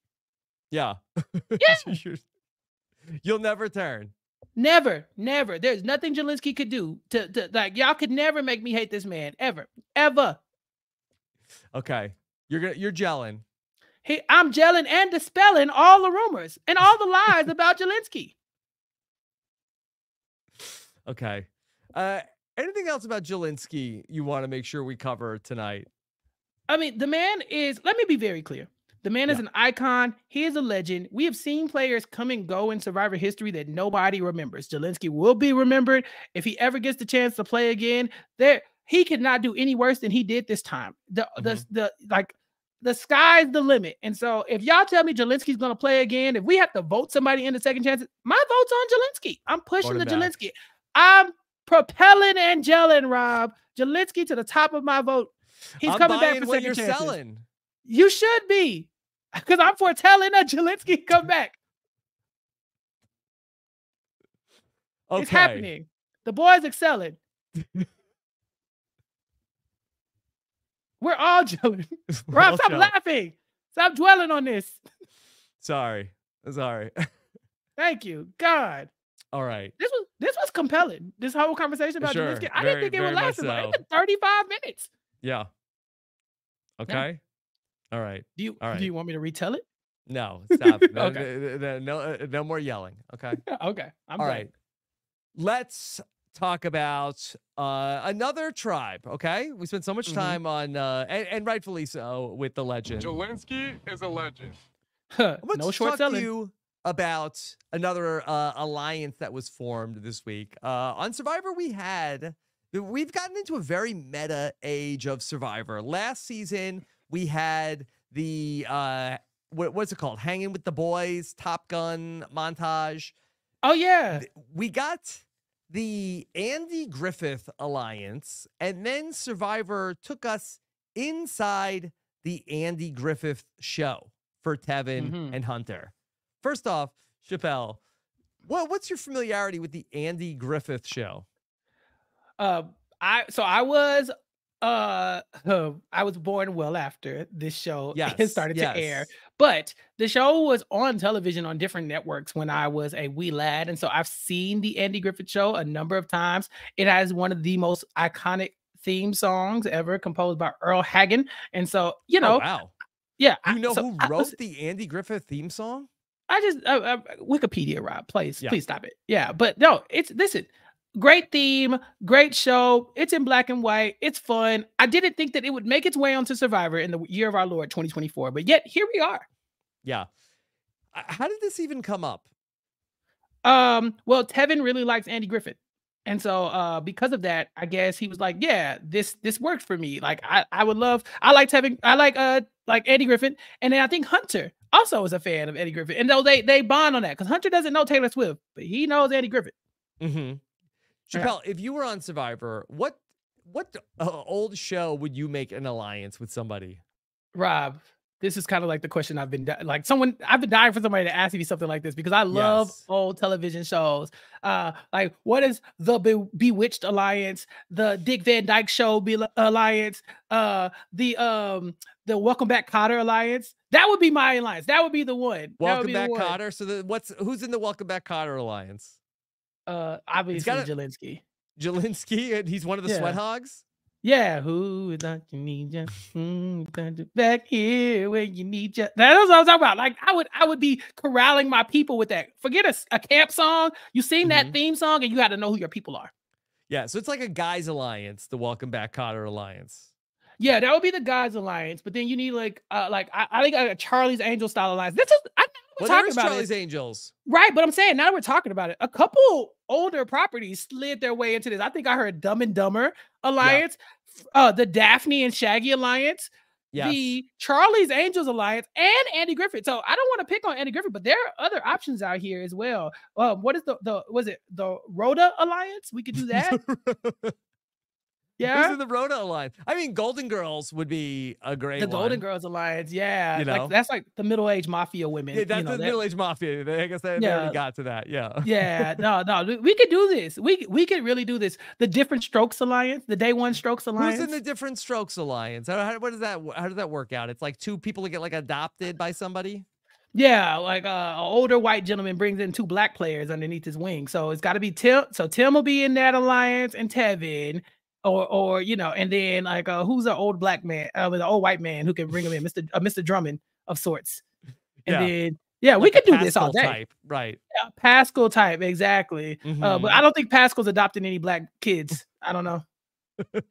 Yeah. Yeah. You'll never turn. Never, never. There's nothing Jelinski could do to, to like y'all could never make me hate this man ever, ever. Okay. You're gonna you're gelling. He, I'm gelling and dispelling all the rumors and all the lies about Jelinski. Okay. Uh anything else about Jelinski you want to make sure we cover tonight? I mean, the man is. Let me be very clear. The man is an icon. He is a legend. We have seen players come and go in Survivor history that nobody remembers. Jelinski will be remembered if he ever gets the chance to play again. There, he cannot do any worse than he did this time. The the Mhm. the like the sky's the limit. And so, if y'all tell me Jelinski's going to play again, if we have to vote somebody into second chances, my vote's on Jelinski. I'm pushing the. Jelinski. I'm propelling and gelling Rob Jelinski to the top of my vote. He's I'm coming back for second you're chances. selling. You should be. Because I'm foretelling a Jelinski come back. Okay. It's happening. The boys excelling. We're all gelling. Rob, Well, stop laughing. Stop dwelling on this. Sorry. Sorry. Thank you. God. All right. This was this was compelling. This whole conversation about Sure. I very- didn't think it would last so. It 35 minutes. Yeah. Okay. All right. Do you All right. do you want me to retell it? No, stop. No, Okay. no, no, no, more yelling. Okay. Okay. I'm All right. Let's talk about uh, another tribe. Okay. We spent so much Mhm. time on, uh, and, and rightfully so, with the legend. Jelinski is a legend. I want no to short talk selling. to you about another uh, alliance that was formed this week. Uh, on Survivor, we had we've gotten into a very meta age of Survivor. Last season, we had the uh, what, what's it called? Hanging with the Boys, Top Gun montage. Oh yeah. We got the Andy Griffith alliance, and then Survivor took us inside the Andy Griffith show for Tevin Mhm. and Hunter. First off, Chappell, what, what's your familiarity with the Andy Griffith show? Uh, I so I was uh I was born well after this show Yes, started to air. But the show was on television on different networks when I was a wee lad. And so I've seen the Andy Griffith show a number of times. It has one of the most iconic theme songs ever composed by Earle Hagen. And so, you know, oh, wow. yeah. You I- know so who I- wrote the Andy Griffith theme song? I just uh, uh, Wikipedia, Rob. Please, Yeah. please stop it. Yeah, but no, it's listen. Great theme, great show. It's in black and white. It's fun. I didn't think that it would make its way onto Survivor in the year of our Lord 2024, but yet here we are. Yeah. How did this even come up? Um, well, Tevin really likes Andy Griffith. And so uh because of that, I guess he was like, Yeah, this this works for me. Like I, I would love I like Tevin, I like uh like Andy Griffith. and then I think Hunter also is a fan of Eddie Griffith. And though they they bond on that because Hunter doesn't know Taylor Swift, but he knows Eddie Griffith. Mm-hmm. Yeah. Chappell, if you were on Survivor, what what uh, old show would you make an alliance with somebody? Rob, this is kind of like the question I've been di- like someone I've been dying for somebody to ask me something like this because I love Yes. old television shows. Uh, like what is the Be- Bewitched Alliance, the Dick Van Dyke Show Be- Alliance, uh, the um the Welcome Back Kotter Alliance? That would be my alliance. That would be the one. Welcome be the back, one. Kotter. So the, what's who's in the Welcome Back Kotter alliance? Uh, obviously gotta- Jelinski. Jelinski, and he's one of the Yeah. Sweat Hogs. Yeah, who don't you need you? Mm, got you back here where you need you. That's what I was talking about. Like I would, I would be corralling my people with that. Forget a camp song. You sing that Mhm. theme song, and you got to know who your people are. Yeah, so it's like a guys alliance, the Welcome Back Kotter alliance. Yeah, that would be the guys alliance. But then you need like, uh, like I, I think a Charlie's Angel style alliance. This is I we're Well, talking about Charlie's it, Angels. right? But I'm saying now that we're talking about it, a couple older properties slid their way into this. I think I heard Dumb and Dumber alliance, f- uh, the Daphne and Shaggy alliance. Yes. the Charlie's Angels Alliance and Andy Griffith. So I don't want to pick on Andy Griffith, but there are other options out here as well. Um, what is the the was it the Rhoda Alliance? We could do that. Who's yeah. in the Rhoda alliance? I mean, Golden Girls would be a great The Golden. Girls Alliance, yeah, You know? like that's like the middle-aged mafia women. Yeah, that's you know, the that- middle aged Mafia. I guess they, they already got to that. Yeah. yeah, no, no, we- we could do this. We we could really do this. The Diff'rent Strokes Alliance, the Day One Strokes Alliance. Who's in the Diff'rent Strokes alliance? How, how, what does that? How does that work out? It's like two people that get like adopted by somebody. Yeah, like uh, an older white gentleman brings in two black players underneath his wing. So it's got to be Tim. So Tim will be in that alliance, and Tevin, or or you know, and then like uh, who's an old black man, uh, the old white man who can bring him in, Mister uh, Mister Drummond of sorts. And Yeah. then yeah, we Like a could do this all day. Type. Right. Yeah, Pascal type exactly. Uh, Mhm. but I don't think Pascal's adopting any black kids. I don't know.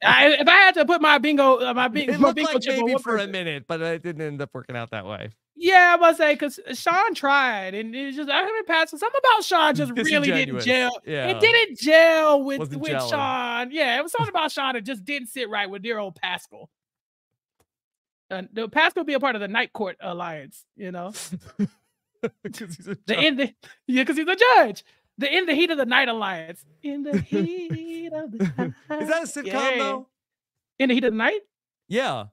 I, if I had to put my bingo, uh, my, bing, It my looked bingo like maybe for a minute, but it didn't end up working out that way. Yeah, I must say because Sean tried, and it's just I haven't passed. Something about Sean just really didn't gel. Yeah. It didn't gel with Wasn't with gelling. Sean. Yeah, it was something about Sean that just didn't sit right with dear old Pascal. Uh, the Pascal be a part of the Night Court Alliance, you know. 'Cause he's a The the yeah, because he's a judge. The in the heat of the night alliance. In the heat of the night. Is that a sitcom Yeah. though? In the heat of the night? Yeah.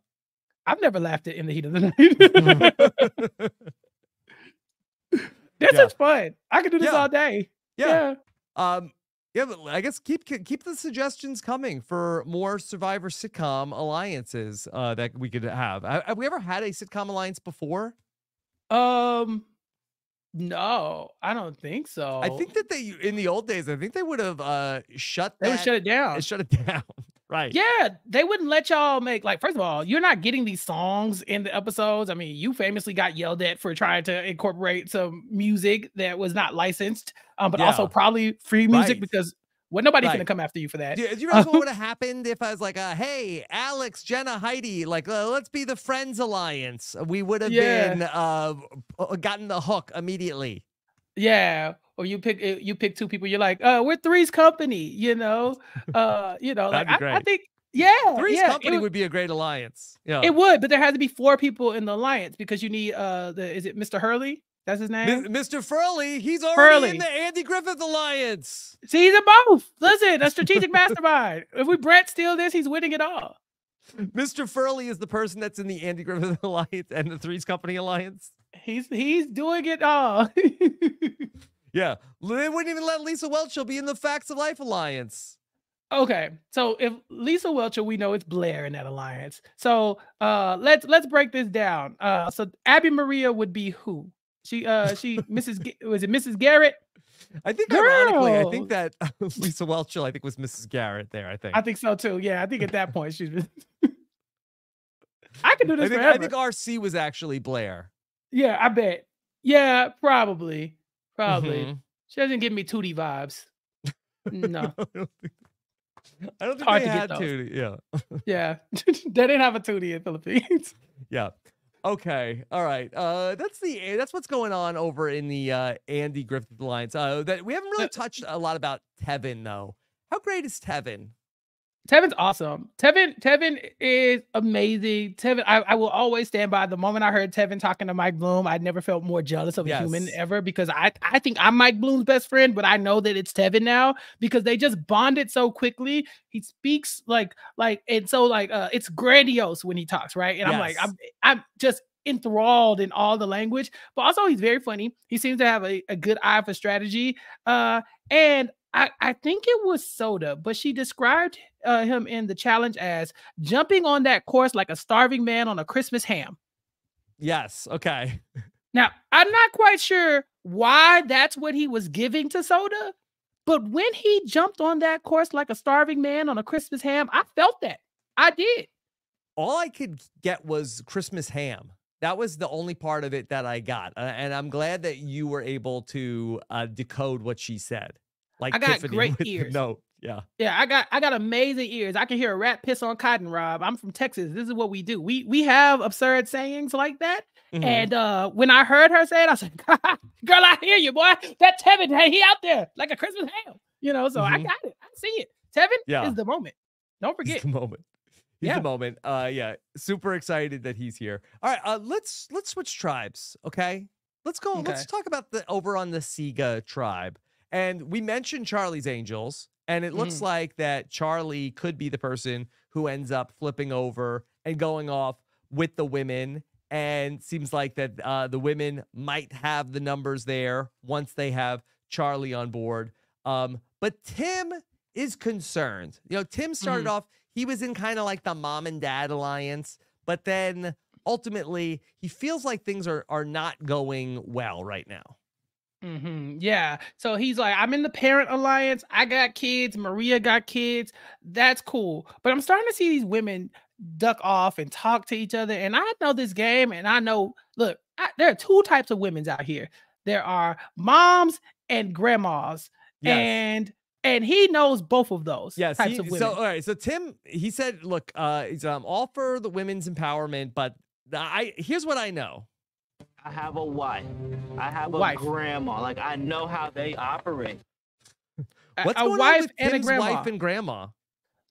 I've never laughed at in the heat of the night. This is fun. I could do this Yeah. all day. Yeah. Um, yeah, but I guess keep keep the suggestions coming for more Survivor sitcom alliances uh, that we could have. Have we ever had a sitcom alliance before? Um, no, I don't think so. I think that they in the old days, I think they would have uh, shut they would shut it down. shut it down. Right. Yeah, they wouldn't let y'all make like. First of all, you're not getting these songs in the episodes. I mean, you famously got yelled at for trying to incorporate some music that was not licensed, um, but also probably free music Right. because well, nobody's gonna come after you for that. Do, do you realize what would have happened if I was like, uh, "Hey, Alex, Jenna, Heidi, like, uh, let's be the Friends Alliance"? We would have Yeah. been uh, uh, gotten the hook immediately. Yeah. Or you pick uh, you pick two people. You're like, uh, we're Three's Company. You know, uh, you know, like I, I think, yeah, Three's yeah, Company it, would be a great alliance. Yeah. it would, but there has to be four people in the alliance because you need uh, the is it Mr. Hurley? That's his name. Mr. Furley, he's already in the Andy Griffith Alliance. See, he's in both. Listen, a strategic mastermind. If we Brett steal this, he's winning it all. Mr. Furley is the person that's in the Andy Griffith Alliance and the Three's Company Alliance. He's he's doing it all. Yeah. They wouldn't even let Lisa Welch be in the Facts of Life Alliance. okay, so if Lisa Whelchel, we know it's Blair in that alliance. So uh, let's let's break this down. Uh, so Abi-Maria would be who? She uh she Mrs. G- was it Mrs. Garrett? I think ironically, I think that Lisa Welch, I think was Mrs. Garrett there, I think. I think so too. Yeah, I think at that point she's. I could do I this think, forever. I think RC was actually Blair. yeah, I bet. Yeah, probably, probably. Mhm. She doesn't give me Tootie vibes. No. I don't think, I don't think Hard they to get had those. to. Yeah. Yeah, they didn't have a Tootie in Philippines. Yeah. Okay. All right. Uh, that's the that's what's going on over in the uh, Andy Griffith Alliance. Uh, that we haven't really touched a lot about Tevin though. How great is Tevin? Tevin's awesome. Tevin, Tevin is amazing. Tevin, I, I will always stand by. The moment I heard Tevin talking to Mike Bloom, I never felt more jealous of a human ever because I, I think I'm Mike Bloom's best friend, but I know that it's Tevin now because they just bonded so quickly. He speaks like like and so like uh it's grandiose when he talks, right? And I'm like, I'm I'm just enthralled in all the language, but also he's very funny. He seems to have a, a good eye for strategy. Uh and I, I think it was Soda, but she described uh, him in the challenge as jumping on that course like a starving man on a Christmas ham. Yes. Okay. Now, I'm not quite sure why that's what he was giving to Soda, but when he jumped on that course like a starving man on a Christmas ham, I felt that. I did. All I could get was Christmas ham. That was the only part of it that I got, uh, and I'm glad that you were able to uh, decode what she said. Like I got Tiffany great ears. No, Yeah. Yeah, I got I got amazing ears. I can hear a rat piss on cotton, Rob. I'm from Texas. This is what we do. We we have absurd sayings like that. Mhm. And uh when I heard her say it, I said, like, girl, I hear you, boy. That Tevin, hey, he out there like a Christmas ham. You know, so I Mhm. got it. I see it. Tevin Yeah. is the moment. Don't He's forget. the moment. He's Yeah. the moment. Uh yeah, super excited that he's here. All right, uh let's let's switch tribes, okay? Let's go. Let's talk about the over on the Siga tribe. And we mentioned Charlie's Angels, and it looks Mhm. like that Charlie could be the person who ends up flipping over and going off with the women. And seems like that uh, the women might have the numbers there once they have Charlie on board. Um, but Tim is concerned. You know, Tim started Mhm. off, he was in kind of like the mom and dad alliance, but then ultimately he feels like things are are not going well right now. Hmm Yeah. So he's like, I'm in the parent alliance. I got kids. Maria got kids. That's cool. But I'm starting to see these women duck off and talk to each other. And I know this game, and I know, look, I, there are two types of women's out here. There are moms and grandmas, and and he knows both of those Yes. types he- of women. so all right. So Tim, he said, look, uh, he's um, all for the women's empowerment, but I here's what I know. I have a wife. I have a Wife. grandma. Like I know how they operate. A- What's a going wife on with and a Tim's grandma. wife and grandma?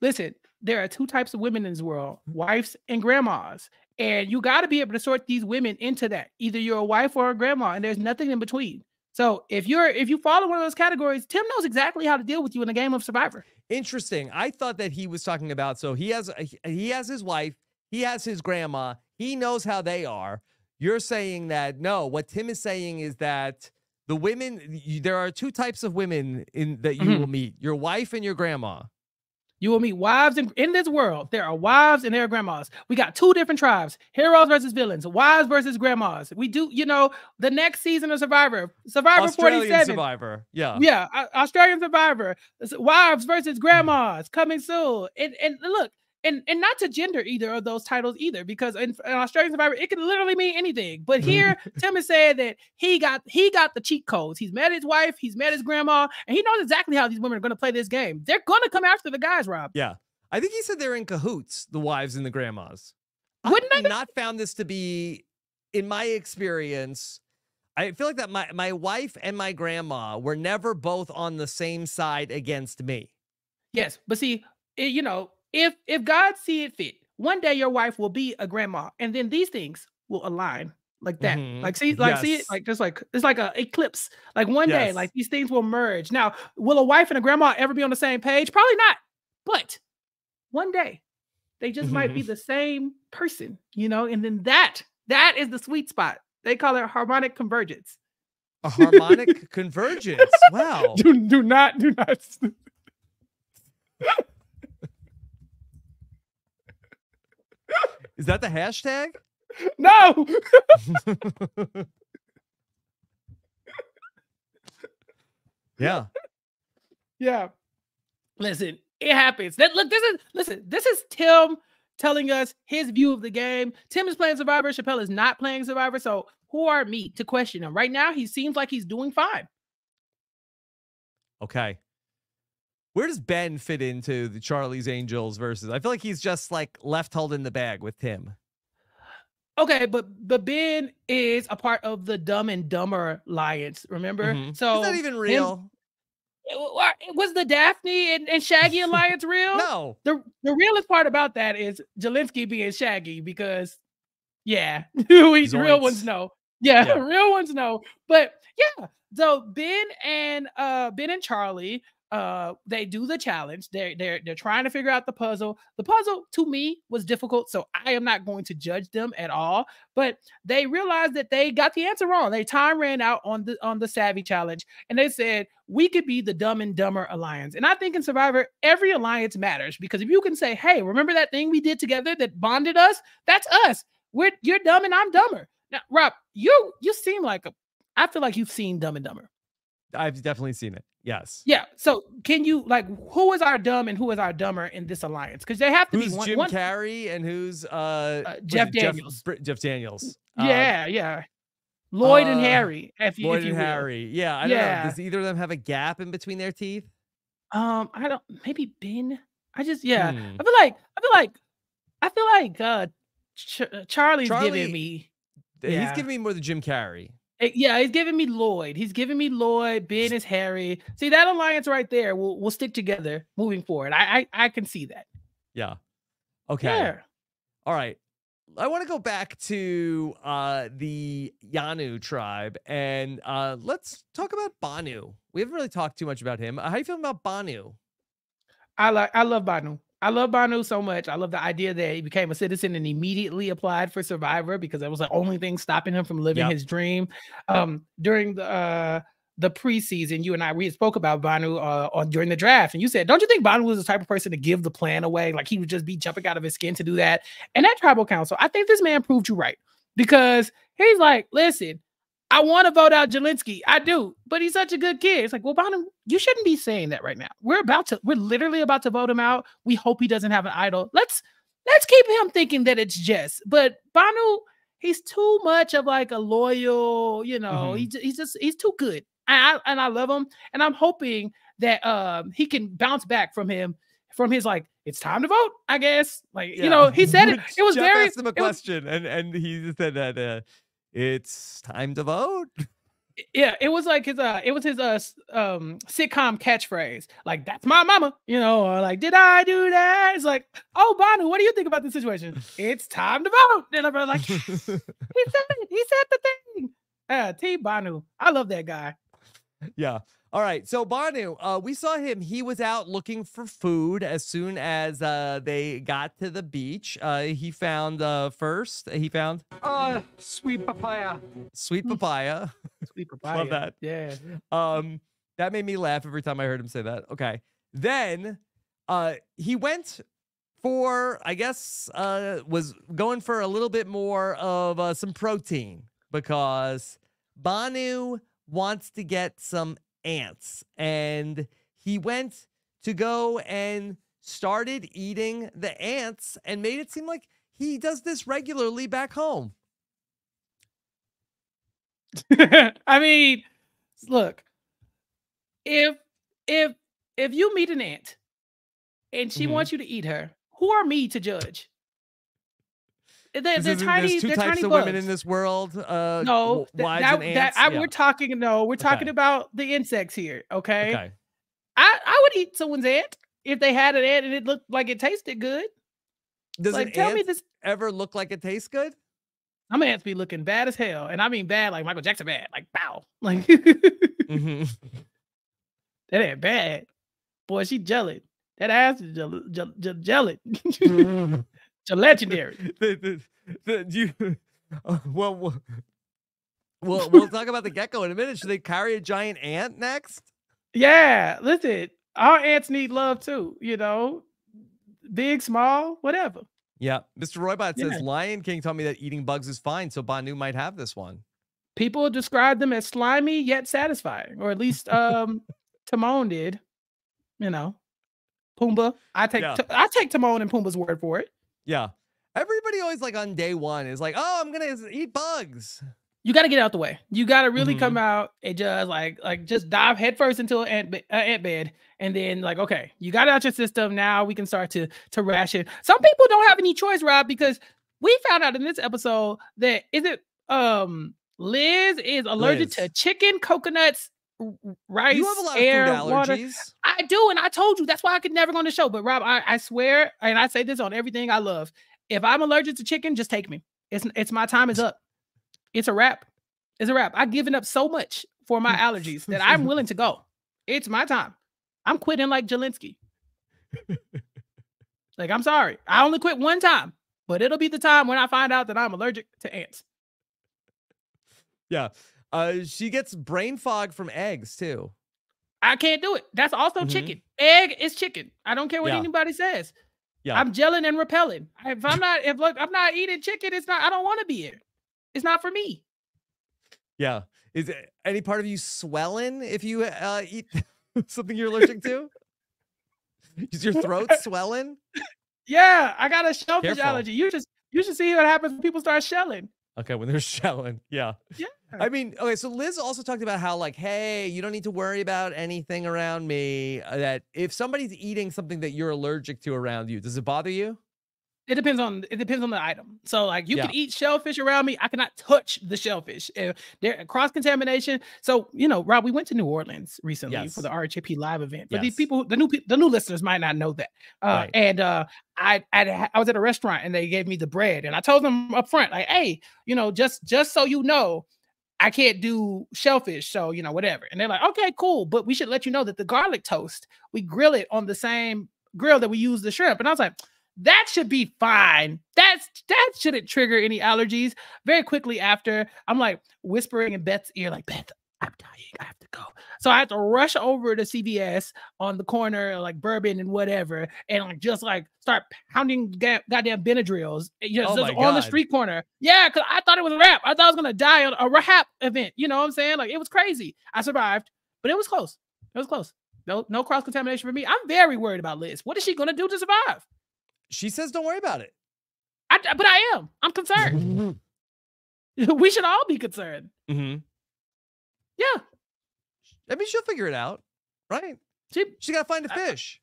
Listen, there are two types of women in this world mm-hmm. wives and grandmas. And you got to be able to sort these women into that. Either you're a wife or a grandma, and there's nothing in between. So if you're if you fall in one of those categories, Tim knows exactly how to deal with you in a game of Survivor. Interesting. I thought that he was talking about so he has he- he has his wife, he has his grandma, he knows how they are. You're saying that no, what Tim is saying is that the women. You, there are two types of women in that you Mhm. will meet: your wife and your grandma. You will meet wives in, in this world. There are wives and there are grandmas. We got two different tribes: heroes versus villains, wives versus grandmas. We do, you know, the next season of Survivor, Survivor Australian Forty Seven. Survivor. Yeah. Yeah, Australian Survivor, wives versus grandmas coming soon. And and look, and and not to gender either of those titles either, because in, in Australian Survivor it can literally mean anything. But here, Tim is saying that he got he got the cheat codes. He's met his wife, he's met his grandma, and he knows exactly how these women are going to play this game. They're going to come after the guys, Rob. Yeah. I think he said they're in cahoots, the wives and the grandmas. Wouldn't I've they? not found this to be, in my experience, I feel like that my, my wife and my grandma were never both on the same side against me. Yes, but see, eh, you know, if if God see it fit, one day your wife will be a grandma, and then these things will align like that. Mhm. Like see, like see it, like just like it's like a eclipse. Like one day, like these things will merge. Now, will a wife and a grandma ever be on the same page? Probably not. But one day, they just might be the same person, you know. And then that that is the sweet spot. They call it harmonic convergence. A harmonic convergence. Wow. Do do not do not. Is that the hashtag? No. Yeah. Yeah. Listen, it happens. That look, this is listen, this is Tim telling us his view of the game. Tim is playing Survivor, Chappell is not playing Survivor. So who are me to question him? Right now, he seems like he's doing fine. Okay. Where does Ben fit into the Charlie's Angels versus? I feel like he's just like left holding the bag with Tim. Okay, but but Ben is a part of the Dumb and Dumber Alliance, remember? Mhm. So Is that even real? it was the Daphne and, and Shaggy Alliance real? No. the the realest part about that is Jelinski being Shaggy because, yeah, we real ones know. Yeah, Yeah. real ones know. But yeah, so Ben and uh Ben and Charlie, uh, they do the challenge. They're they're they're trying to figure out the puzzle. The puzzle to me was difficult, so I am not going to judge them at all. But they realized that they got the answer wrong. Their time ran out on the on the Savvy challenge, and they said we could be the Dumb and Dumber Alliance. And I think in Survivor, every alliance matters because if you can say, "Hey, remember that thing we did together that bonded us? That's us. We're you're dumb and I'm dumber." Now, Rob, you you seem like a. I feel like you've seen Dumb and Dumber. I've definitely seen it. Yes. Yeah. So can you like who is our dumb and who is our dumber in this alliance? Because they have to Who's be one. Jim one Carrey and who's uh, was Jeff Daniels. Br- Jeff Daniels. Um, yeah, yeah. Lloyd and uh, Harry. If you, Lloyd if you and will. Harry. Yeah. I don't know. Yeah. Does either of them have a gap in between their teeth? Um, I don't. Maybe Ben. I just yeah. Hmm. I feel like I feel like I feel like uh, Ch- uh, Charlie's Charlie- giving me. He's giving me more than Jim Carrey. Yeah, he's giving me Lloyd. He's giving me Lloyd. Ben is Harry. See that alliance right there. We'll we'll stick together moving forward. I I, I can see that. Yeah. Okay. Yeah. All right. I want to go back to uh, the Yanu tribe and uh, let's talk about Bhanu. We haven't really talked too much about him. Uh, How you feeling about Bhanu? I like I love Bhanu. I love Bhanu so much. I love the idea that he became a citizen and immediately applied for Survivor because that was the only thing stopping him from living Yep. his dream. Um, during the uh, the preseason, you and I we spoke about Bhanu uh, on during the draft, and you said, "Don't you think Bhanu was the type of person to give the plan away? Like he would just be jumping out of his skin to do that?" And that tribal council, I think this man proved you right because he's like, "Listen, I want to vote out Jelinski. I do, but he's such a good kid. It's like, well, Bhanu, you shouldn't be saying that right now. We're about to, we're literally about to vote him out. We hope he doesn't have an idol. Let's let's keep him thinking that it's Jess. But Bhanu, he's too much of like a loyal, you know, Mhm. he he's just he's too good. I, I and I love him, and I'm hoping that um he can bounce back from him from his like it's time to vote. I guess like you know he said it. It was Jeff very asked him a it was- question and and he just said that uh, it's time to vote. yeah, it was like his uh it was his uh um sitcom catchphrase. Like that's my mama, you know, or like did I do that? It's like, oh Bhanu, what do you think about this situation? It's time to vote. And I'm like, he said it, he said the thing. Uh T Bhanu. I love that guy. Yeah. All right. So Bhanu, uh, we saw him. He was out looking for food as soon as uh, they got to the beach. Uh, he found uh, first. He found Uh, sweet papaya. sweet papaya. Sweet papaya. Love that. Yeah. Um, that made me laugh every time I heard him say that. Okay. Then uh he went for, I guess, uh was going for a little bit more of uh, some protein because Bhanu wants to get some ants. And he went to go and started eating the ants and made it seem like he does this regularly back home. I mean, look, if if if you meet an ant and she Mhm. wants you to eat her, who are me to judge? They're, they're tiny. There's two they're types tiny of bugs. women in this world. Uh, no, th- wives that, and that. I, Yeah. we're talking. No, we're talking Okay. about the insects here. Okay? Okay. I I would eat someone's ant if they had an ant and it looked like it tasted good. Does like, tell me this. ever look like it tastes good? Some ants be looking bad as hell, and I mean bad like Michael Jackson bad, like bow, like hmm that ain't bad. Boy, she jelly. That ass is jell- jell- jell- jelly. legendary. the, the, the, you, uh, well, well, we'll we'll talk about the gecko in a minute. Should they carry a giant ant next? Yeah, listen, our ants need love too. You know, big, small, whatever. Yeah, Mr. Roybot says Yeah. Lion King told me that eating bugs is fine, so Bhanu might have this one. People describe them as slimy yet satisfying, or at least um Timon did. You know, Pumbaa. I take Yeah. I take Timon and Pumbaa's word for it. Yeah, everybody always like on day one is like, oh, I'm gonna eat bugs. You got to get out the way. You got to really Mhm. come out and just like like just dive headfirst into an ant, uh, ant bed, and then like okay, you got out your system. Now we can start to to ration. Some people don't have any choice, Rob, because we found out in this episode that is it um Liz is allergic to chicken, coconuts, rice, You have a lot of air, food Water. I do, and I told you that's why I could never go on the show. But Rob, I, I swear, and I say this on everything I love. If I'm allergic to chicken, just take me. It's it's my time is up. It's a wrap. It's a wrap. I've given up so much for my allergies that I'm willing to go. It's my time. I'm quitting like Jelinski. like I'm sorry, I only quit one time, but it'll be the time when I find out that I'm allergic to ants. Yeah, uh, she gets brain fog from eggs too. I can't do it. That's also Mhm. chicken. Egg is chicken. I don't care what Yeah. anybody says. Yeah. I'm gelling and repelling. If I'm not, if look, I'm not eating chicken, it's not. I don't want to be here. It's not for me. Yeah, is any part of you swelling if you uh, eat something you're allergic to? Is your throat swelling? Yeah, I got a shellfish Careful. allergy. You just you should see what happens when people start shelling. Okay, when they're shelling. Yeah. Yeah. I mean, okay, so Liz also talked about how, like, hey, you don't need to worry about anything around me. uh, That if somebody's eating something that you're allergic to around you, does it bother you? It depends on it depends on the item. So like you Yeah. can eat shellfish around me. I cannot touch the shellfish. Uh, There cross contamination. So you know, Rob, we went to New Orleans recently Yes. for the RHAP live event. But these people, the new the new listeners might not know that. Uh, Right. And uh, I I I was at a restaurant and they gave me the bread and I told them up front like, hey, you know, just just so you know. I can't do shellfish, so you know, whatever. And they're like, okay, cool, but we should let you know that the garlic toast, we grill it on the same grill that we use the shrimp. And I was like, that should be fine. That's that shouldn't trigger any allergies. Very quickly after, I'm like whispering in Beth's ear, like Beth, I'm dying. I have to go. So I had to rush over to CVS on the corner, like bourbon and whatever, and like just like start pounding ga- goddamn Benadryls, eh, you know, Oh just on the street corner. Yeah, because I thought it was a wrap. I thought I was gonna die on a RHAP event. You know what I'm saying? Like it was crazy. I survived, but it was close. It was close. No, no cross contamination for me. I'm very worried about Liz. What is she gonna do to survive? She says, don't worry about it. I, but I am. I'm concerned. we should all be concerned. hmm Yeah. I mean, she'll figure it out, right? She, She got to find a I- I- fish.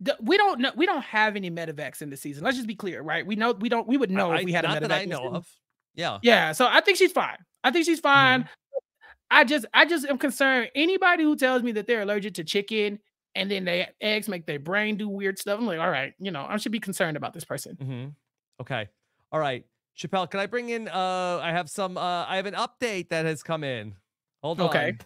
the- we don't know. We don't have any medevacs in the season. Let's just be clear, right? We know we don't. We would know I- if we had not a medevac. that I know of. Yeah. Yeah. So I think she's fine. I think she's fine. I just, I just am concerned. Anybody who tells me that they're allergic to chicken and then they eggs make their brain do weird stuff, I'm like, all right, you know, I should be concerned about this person. hmm Okay. All right. Chappell, can I bring in uh I have some uh I have an update that has come in. Hold on. Okay.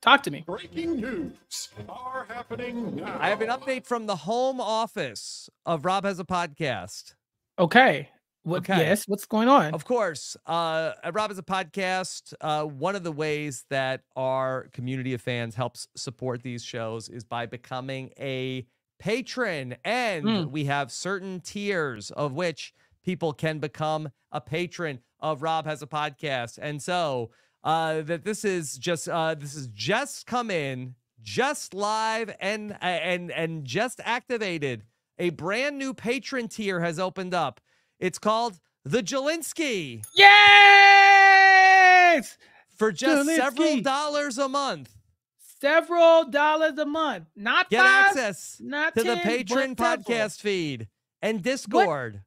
Talk to me. Breaking news are happening now. I have an update from the home office of Rob has a podcast. Okay. What? Okay. Yes. What's going on? Of course, uh, at Rob has a podcast. Uh, one of the ways that our community of fans helps support these shows is by becoming a patron, and Mm. we have certain tiers of which people can become a patron of Rob has a podcast. And so uh, that this is just uh, this is just come in, just live and and and just activated. A brand new patron tier has opened up. It's called the Jelinski Yes. for just several dollars a month. Several dollars a month. Not Get five. access Not to the 10, patron several. podcast feed and Discord.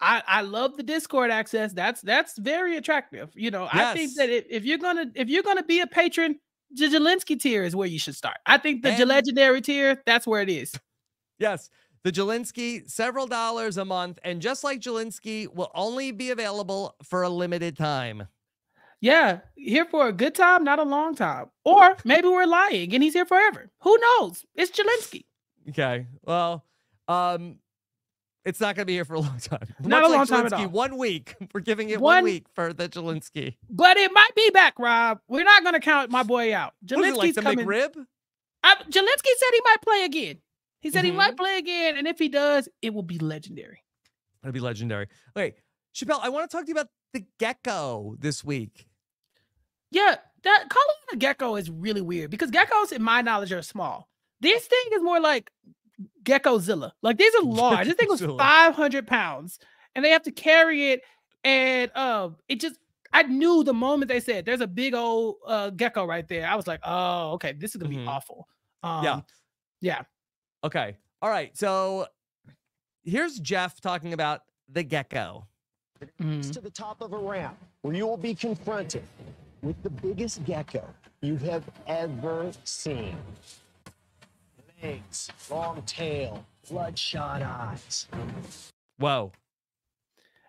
I, I love the Discord access. That's that's very attractive. You know, I think that if, if you're gonna if you're gonna be a patron, the Jelinski tier is where you should start. I think the And- legendary tier, that's where it is. Yes, the Jelinski, several dollars a month, and just like Jelinski, will only be available for a limited time. Yeah, here for a good time, not a long time. Or maybe we're lying and he's here forever. Who knows? It's Jelinski. Okay. Well, um, it's not going to be here for a long time. Not Much a long like time at all. One week. We're giving it one, One- week for the Jelinski. But it might be back, Rob. We're not gonna count my boy out. Jelinski's What is it like the coming. McRib? I, Jelinski said he might play again. He said he Mhm. might play again, and if he does, it will be legendary. It'll be legendary. Okay, Chappell, I want to talk to you about the gecko this week. Yeah, that calling a gecko is really weird because geckos, in my knowledge, are small. This thing is more like Geckozilla. Like these are large. this thing was 500 pounds, and they have to carry it. And uh, it just, I knew the moment they said there's a big old uh, gecko right there. I was like, oh, okay, this is gonna Mhm. be awful. Um, Yeah. yeah. Okay. All right. So here's Jeff talking about the gecko. Mhm. to the top of a ramp where you will be confronted with the biggest gecko you have ever seen. Legs, long tail, bloodshot eyes. Whoa.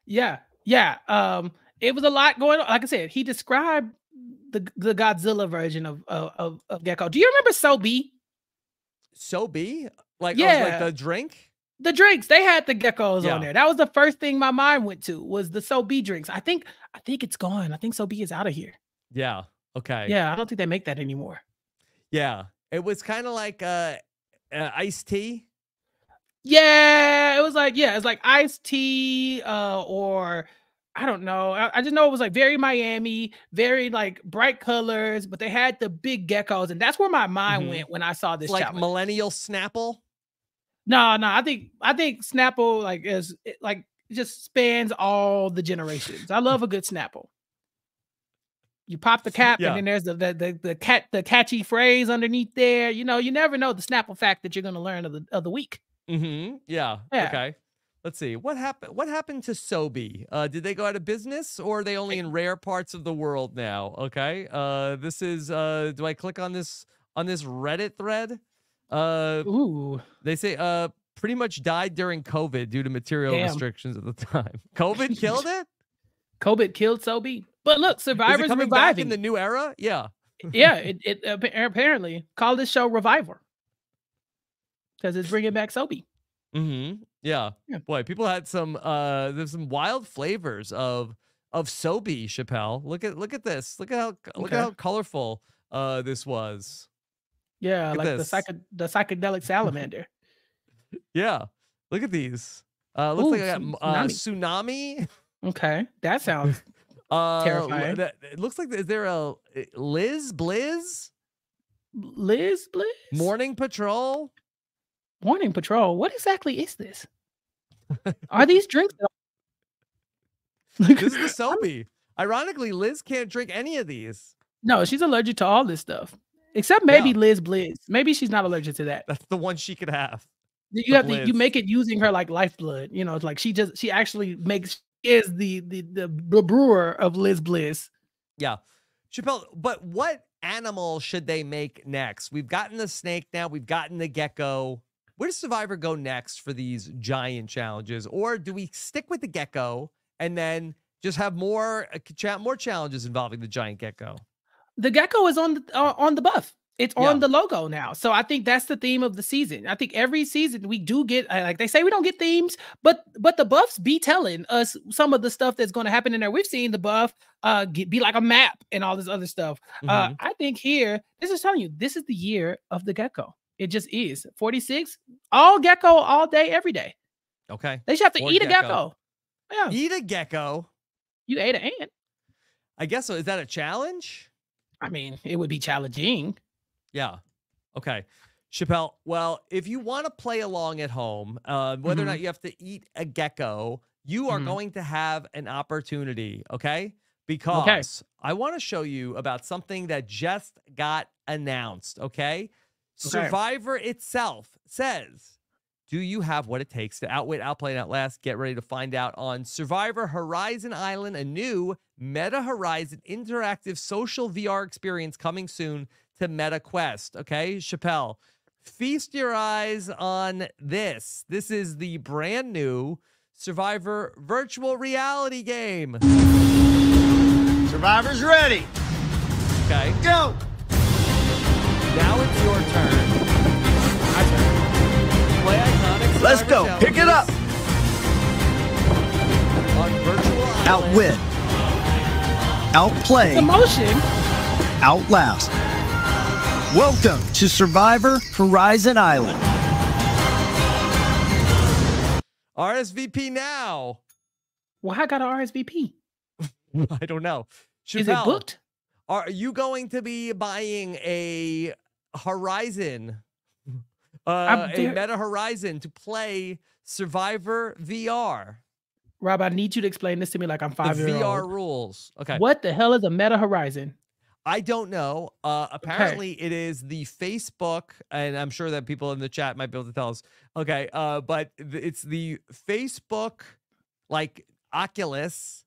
Yeah, yeah. Um, it was a lot going on. Like I said, he described the the Godzilla version of of, of, of Gecko. Do you remember Sobe? So be like, oh, like Yeah. the drink. The drinks they had the geckos Yeah. on there. That was the first thing my mind went to was the Sobe drinks. I think I think it's gone. I think Sobe is out of here. Yeah. Okay. Yeah, I don't think they make that anymore. Yeah. It was kind of like uh, uh iced tea. Yeah, it was like yeah, it's like iced tea, uh, or I don't know. I, I just know it was like very Miami, very like bright colors, but they had the big geckos, and that's where my mind Mhm. went when I saw this. Like challenge. millennial Snapple. No, no, I think I think Snapple like is it, like just spans all the generations. I love a good Snapple. You pop the cap, Yeah. and then there's the the the, the cat the catchy phrase underneath there. You know, you never know the Snapple fact that you're going to learn of the of the week. Mm-hmm. Yeah. Yeah. Okay. Let's see. What happened? What happened to Sobe? Uh, did they go out of business, or are they only in rare parts of the world now? Okay. Uh, this is. Uh, do I click on this on this Reddit thread? Uh, Ooh, they say uh pretty much died during COVID due to material Damn. restrictions at the time. COVID killed it. COVID killed Sobe, but look, Survivor's coming back in the new era? Yeah. yeah, it, it apparently call this show Reviver because it's bringing back Sobe. Mm-hmm. Yeah. Yeah. Boy, people had some uh there's some wild flavors of of Sobe, Chappell. Look at look at this. Look at how look Okay. at how colorful uh this was. Yeah, Look like the this. psycho- the psychedelic salamander. Yeah. Look at these. Uh looks Ooh, like I got uh, tsunami. okay, that sounds Uh Terrifying. that- it looks like is there a eh, Liz Blizz? Liz Bliss. Morning Patrol? Morning Patrol. What exactly is this? Are these drinks? This is the Sobe. Ironically, Liz can't drink any of these. no, she's allergic to all this stuff, except maybe Yeah. Liz Bliss. Maybe she's not allergic to that. That's the one she could have. You have to you make it using her like lifeblood. You know, it's like she just she actually makes she is the the the bre- brewer of Liz Bliss. Yeah. Chappell, but what animal should they make next? We've gotten the snake now, we've gotten the gecko. Where does Survivor go next for these giant challenges? Or do we stick with the gecko and then just have more uh, cha- more challenges involving the giant gecko? The gecko is on the uh, on the buff. It's Yeah. on the logo now. So I think that's the theme of the season. I think every season we do get uh, like they say we don't get themes, but but the buffs be telling us some of the stuff that's going to happen in there. We've seen the buff uh get, be like a map and all this other stuff. Uh Mhm. I think here this is telling you this is the year of the gecko. It just is. 46 all gecko all day every day. okay. They should have to Or eat a gecko. gecko. Yeah, Eat a gecko. you ate an ant. I guess so. Is that a challenge? I mean, it would be challenging. Yeah. Okay. Chappell, well, if you want to play along at home, uh, whether or Mhm. not you have to eat a gecko, you are Mhm. going to have an opportunity. Okay. Because I want to show you about something that just got announced. Okay. Survivor itself says, Do you have what it takes to outwit, outplay, and outlast? Get ready to find out on Survivor Horizon Island, a new Meta Horizon interactive social VR experience coming soon to Meta Quest. Okay, Chappell, feast your eyes on this. This is the brand new Survivor virtual reality game. Survivor's ready. Okay, Go. now it's your turn. My turn. Play. Let's go. Pick it up. challenges On virtual island. Outwit. Outplay. Emotion. Outlast. Welcome to Survivor Horizon Island. RSVP now. Well, I got an RSVP. I don't know. Chappell, Is it booked? Are you going to be buying a Horizon, uh, a Meta Horizon to play Survivor VR? Rob, I need you to explain this to me like I'm The five years VR old. rules. Okay. What the hell is a meta horizon? I don't know. Uh, apparently, it is the Facebook, and I'm sure that people in the chat might be able to tell us. Okay, uh, but it's the Facebook, like Oculus,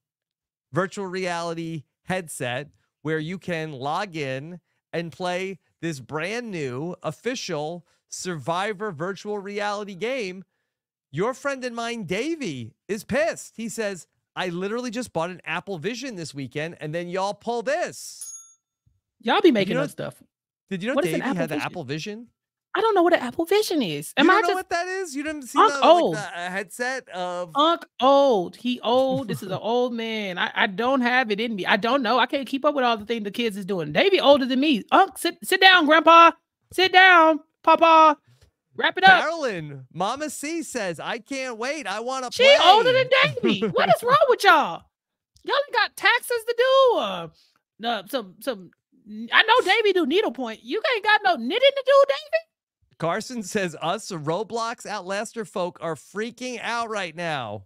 virtual reality headset, where you can log in and play this brand new official Survivor virtual reality game. Your friend and mine, Davey, is pissed. He says, "I literally just bought an Apple Vision this weekend, and then y'all pull this." Y'all be making know- up stuff. Did you know What Davey Apple had the Vision? Apple Vision? I don't know what an Apple Vision is. Am you I don't know just what that is? You didn't see the, old. like, the uh, headset of Unc old? He old. This is an old man. I, I don't have it in me. I don't know. I can't keep up with all the things the kids is doing. They be older than me. Unc, sit sit down, Grandpa. Sit down, Papa. Wrap it up. Carolyn. Mama C says, "I can't wait. I want to She play." older than Davey. what is wrong with y'all? Y'all got taxes to do. Uh, no, some some. I know Davey do needlepoint. You ain't got no knitting to do, Davey. Carson says, "Us Roblox Outlaster folk are freaking out right now."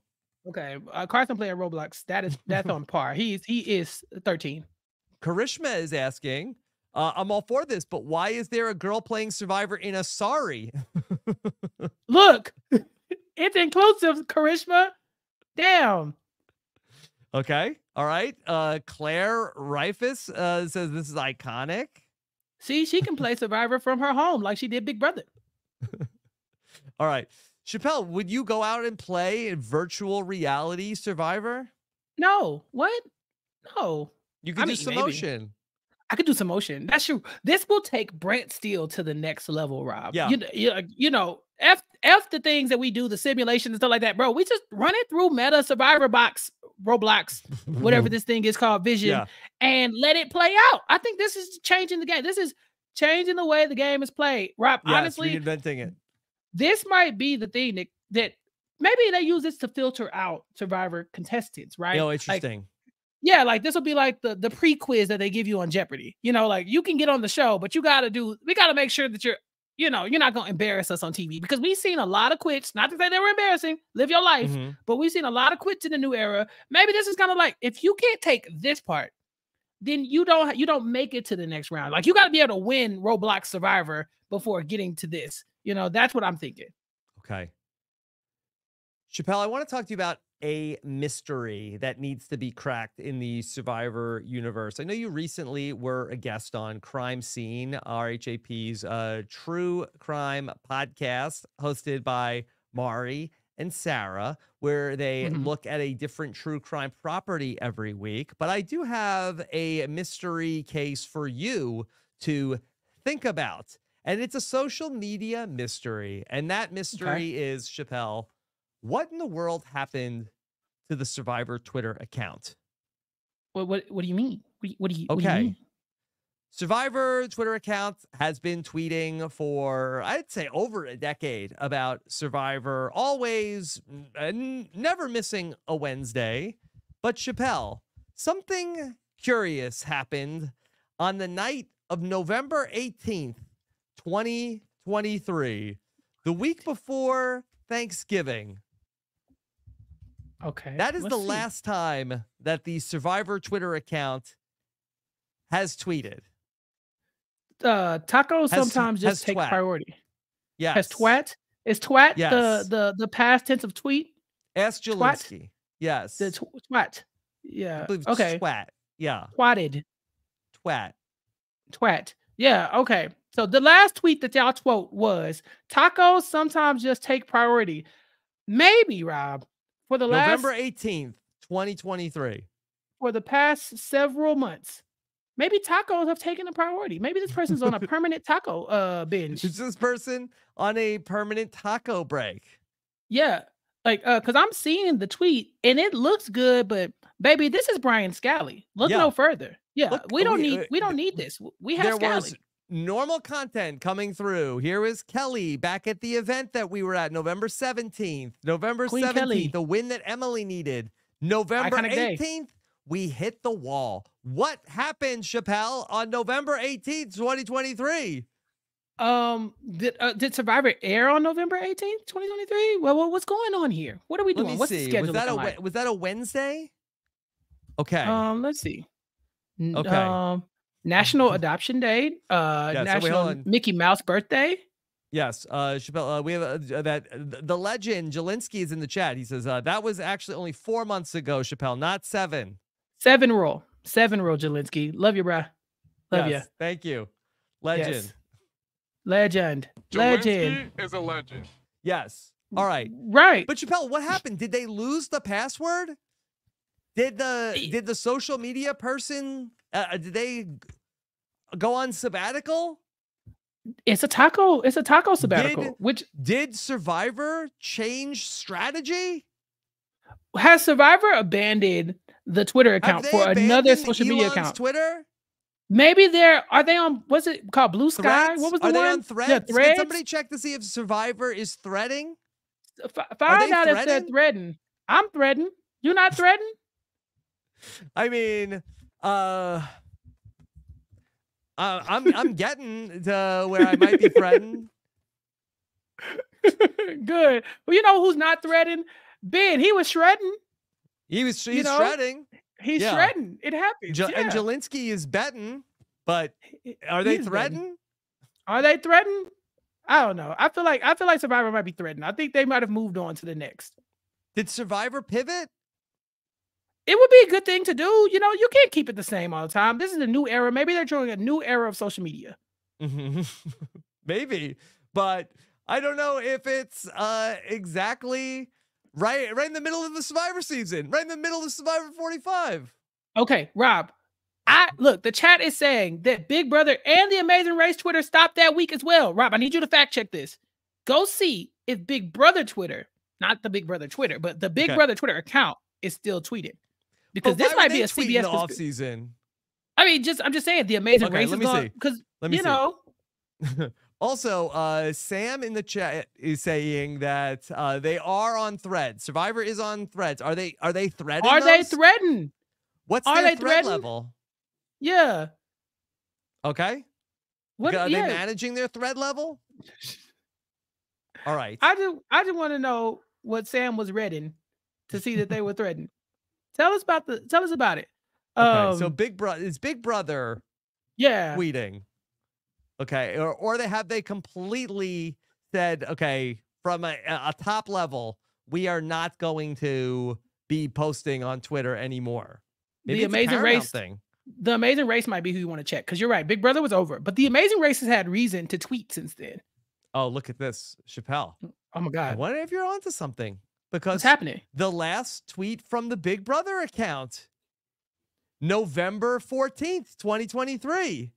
Okay, uh, Carson playing Roblox. That is that's on par. He's he is thirteen. Karishma is asking, uh, "I'm all for this, but why is there a girl playing Survivor in a sari?" Look, it's inclusive, Karishma. Damn. okay, all right. Uh, Claire Rehfuss uh, says this is iconic. See, she can play Survivor from her home like she did Big Brother. All right, Chappell, would you go out and play in virtual reality Survivor? No, what? No. You could I do mean, some maybe. motion. I could do some motion. That's true. This will take Brent Steele to the next level, Rob. Yeah. You, you, uh, you know, F, F the things that we do, the simulations and stuff like that, bro. We just run it through Meta Survivor Box, Roblox, whatever this thing is called, Vision, Yeah. and let it play out. I think this is changing the game. This is changing the way the game is played. Rob, Yeah, honestly, reinventing it. this might be the thing that that maybe they use this to filter out Survivor contestants, right? Oh, Like, interesting. Yeah, like this will be like the the pre quiz that they give you on Jeopardy. You know, like you can get on the show, but you got to do. We got to make sure that you're, you know, you're not gonna embarrass us on TV because we've seen a lot of quits. Not to say they were embarrassing. Live your life, Mhm. but we've seen a lot of quits in the new era. Maybe this is kind of like if you can't take this part, then you don't you don't make it to the next round. Like you got to be able to win Roblox Survivor before getting to this. You know, that's what I'm thinking. Okay. Chappell, I want to talk to you about a mystery that needs to be cracked in the Survivor universe. I know you recently were a guest on Crime Scene, RHAP's uh, true crime podcast, hosted by Mari and Sarah, where they Mhm. look at a different true crime property every week. But I do have a mystery case for you to think about. And it's a social media mystery. And that mystery is, Chappell, what in the world happened to the Survivor Twitter account? What what what do you mean? What do you, what do you, what do you Okay. mean? Survivor Twitter account has been tweeting for, I'd say, over a decade about Survivor, always n- never missing a Wednesday. But Chappell, something curious happened on the night of November 18th, 2023, the week before Thanksgiving. Okay. That is let's the see. last time that the Survivor Twitter account has tweeted. uh tacos Has- sometimes has just take twat. priority. Yes. Has twat? Is twat Yes. the the the past tense of tweet? Ask Twat? Yes. The tw- twat. Yeah. Okay. Twat. Yeah. Twatted. Twat. Twat. Yeah. Okay. So the last tweet that y'all quote was tacos sometimes just take priority. Maybe Rob for the last November 18th, 2023. for the past several months. Maybe tacos have taken a priority. Maybe this person's on a permanent taco uh binge. Is this person on a permanent taco break? Yeah. Like uh cuz I'm seeing the tweet and it looks good but baby this is Brian Scally. Look Yeah. no further. Yeah. Look, we don't we- need uh, we don't need this. We have there Scally. was normal content coming through. Here was Kelly back at the event that we were at November 17th. November Queen 17th, Kelly. the win that Emily needed. November Iconic day. 18th, we hit the wall. What happened, Chappell, on November 18th, 2023? Um did uh, did Survivor air on November 18th, 2023? Well, well what's going on here? What are we doing? What's the schedule Was that a like? was that a Wednesday? Okay. Um, let's see. Okay. Um, National Adoption Day. Uh, Yeah, National hold on. Mickey Mouse birthday. Yes, uh, Chappell. Uh, we have uh, that the legend Jelinski is in the chat. He says uh, that was actually only four months ago, Chappell, not seven. Seven roll. Seven roll, Jelinski. Love you, bruh. Love yes, Thank you, you. legend. Yes. Legend. Legend. Jelinski is a legend. Yes. All right, Right. but Chappell, what happened? Did they lose the password? Did the did the social media person? Uh, uh, did they go on sabbatical? it's a taco. It's a taco sabbatical. Did- which Did Survivor change strategy? has Survivor abandoned the Twitter account for another social media Elon's account? Twitter? Maybe they're are they on what's it called? Blue Sky? Threads? What was the Are one? they on threads? Yeah, Can somebody check to see if Survivor is threading? F- find out if they're threading? threading. I'm threading. You're not threading? I mean, uh, uh I'm I'm getting to where I might be threatened. Good. Well, you know who's not threading? Ben. He was shredding. He was he's know, shredding. He's Yeah. shredding. It happens. Jo- yeah. And Jelinski is betting, but are they he is betting. Are they threatened? I don't know. I feel like I feel like Survivor might be threatened. I think they might have moved on to the next. Did Survivor pivot? It would be a good thing to do. You know, you can't keep it the same all the time. This is a new era. Maybe they're showing a new era of social media. Maybe, but I don't know if it's uh exactly right right in the middle of the Survivor season, right in the middle of Survivor 45. Okay, Rob. I look, the chat is saying that Big Brother and the Amazing Race Twitter stopped that week as well. Rob, I need you to fact check this. Go see if Big Brother Twitter, not the Big Brother Twitter, but the Big Okay. Brother Twitter account is still tweeting. Because But this might be a CBS. off season. I mean, just I'm just saying the Amazing Okay, Race let me see. because Let me you see. know Also, uh, Sam in the chat is saying that uh, they are on Threads. Survivor is on Threads. Are they? Are they threading? are they those? threatening? What's are their they thread threading? level? Yeah. Okay. What? Are yeah. they managing their thread level? All right. I just I just want to know what Sam was reading to see that they were threatened. Tell us about the tell us about it. Okay. so Um, Big Brother is Big Brother yeah. tweeting. Okay. Or or they have they completely said, okay, from a, a top level, we are not going to be posting on Twitter anymore. Maybe the Amazing Race thing. the Amazing Race might be who you want to check because you're right. Big Brother was over, but the Amazing Race has had reason to tweet since then. Oh, look at this, Chappell. Oh my God! I wonder if you're onto something because what's happening? the last tweet from the Big Brother account, November 14th, 2023.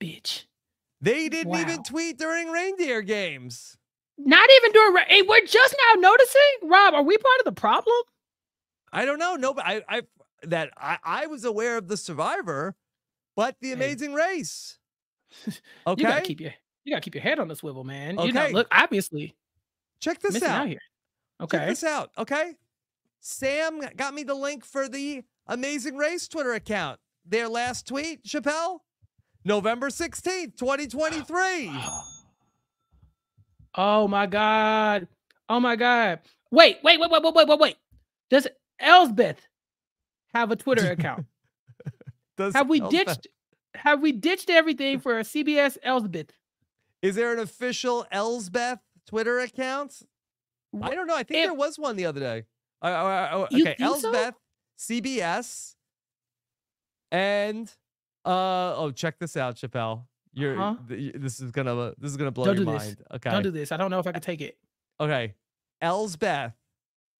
Bitch. They didn't Wow. even tweet during reindeer games. Not even during. Hey, we're just now noticing. Rob, are we part of the problem? I don't know. No, but I, I that I, I was aware of the Survivor, but the Hey. Amazing Race. You gotta keep your you gotta keep your head on the swivel, man. You know, Okay. look, obviously check this out. out here. Check Okay. this out. Okay, Sam got me the link for the Amazing Race Twitter account. Their last tweet, Chappell, November sixteenth, twenty twenty three. Oh my god. Oh my god. Wait, wait, wait, wait, wait, wait, wait, wait. Does Elsbeth have a Twitter account? Does have we Elsbeth- ditched have we ditched everything for a CBS Elsbeth? Is there an official Elsbeth Twitter account? I don't know. I think there was one the other day. Uh, uh, uh, okay, think so? Elsbeth, CBS, and uh oh, check this out, Chappell. You're Uh-huh. th- this is gonna uh, this is gonna blow Don't your do this. mind. Okay, Don't do this. I don't know if I can take it. okay. Elsbeth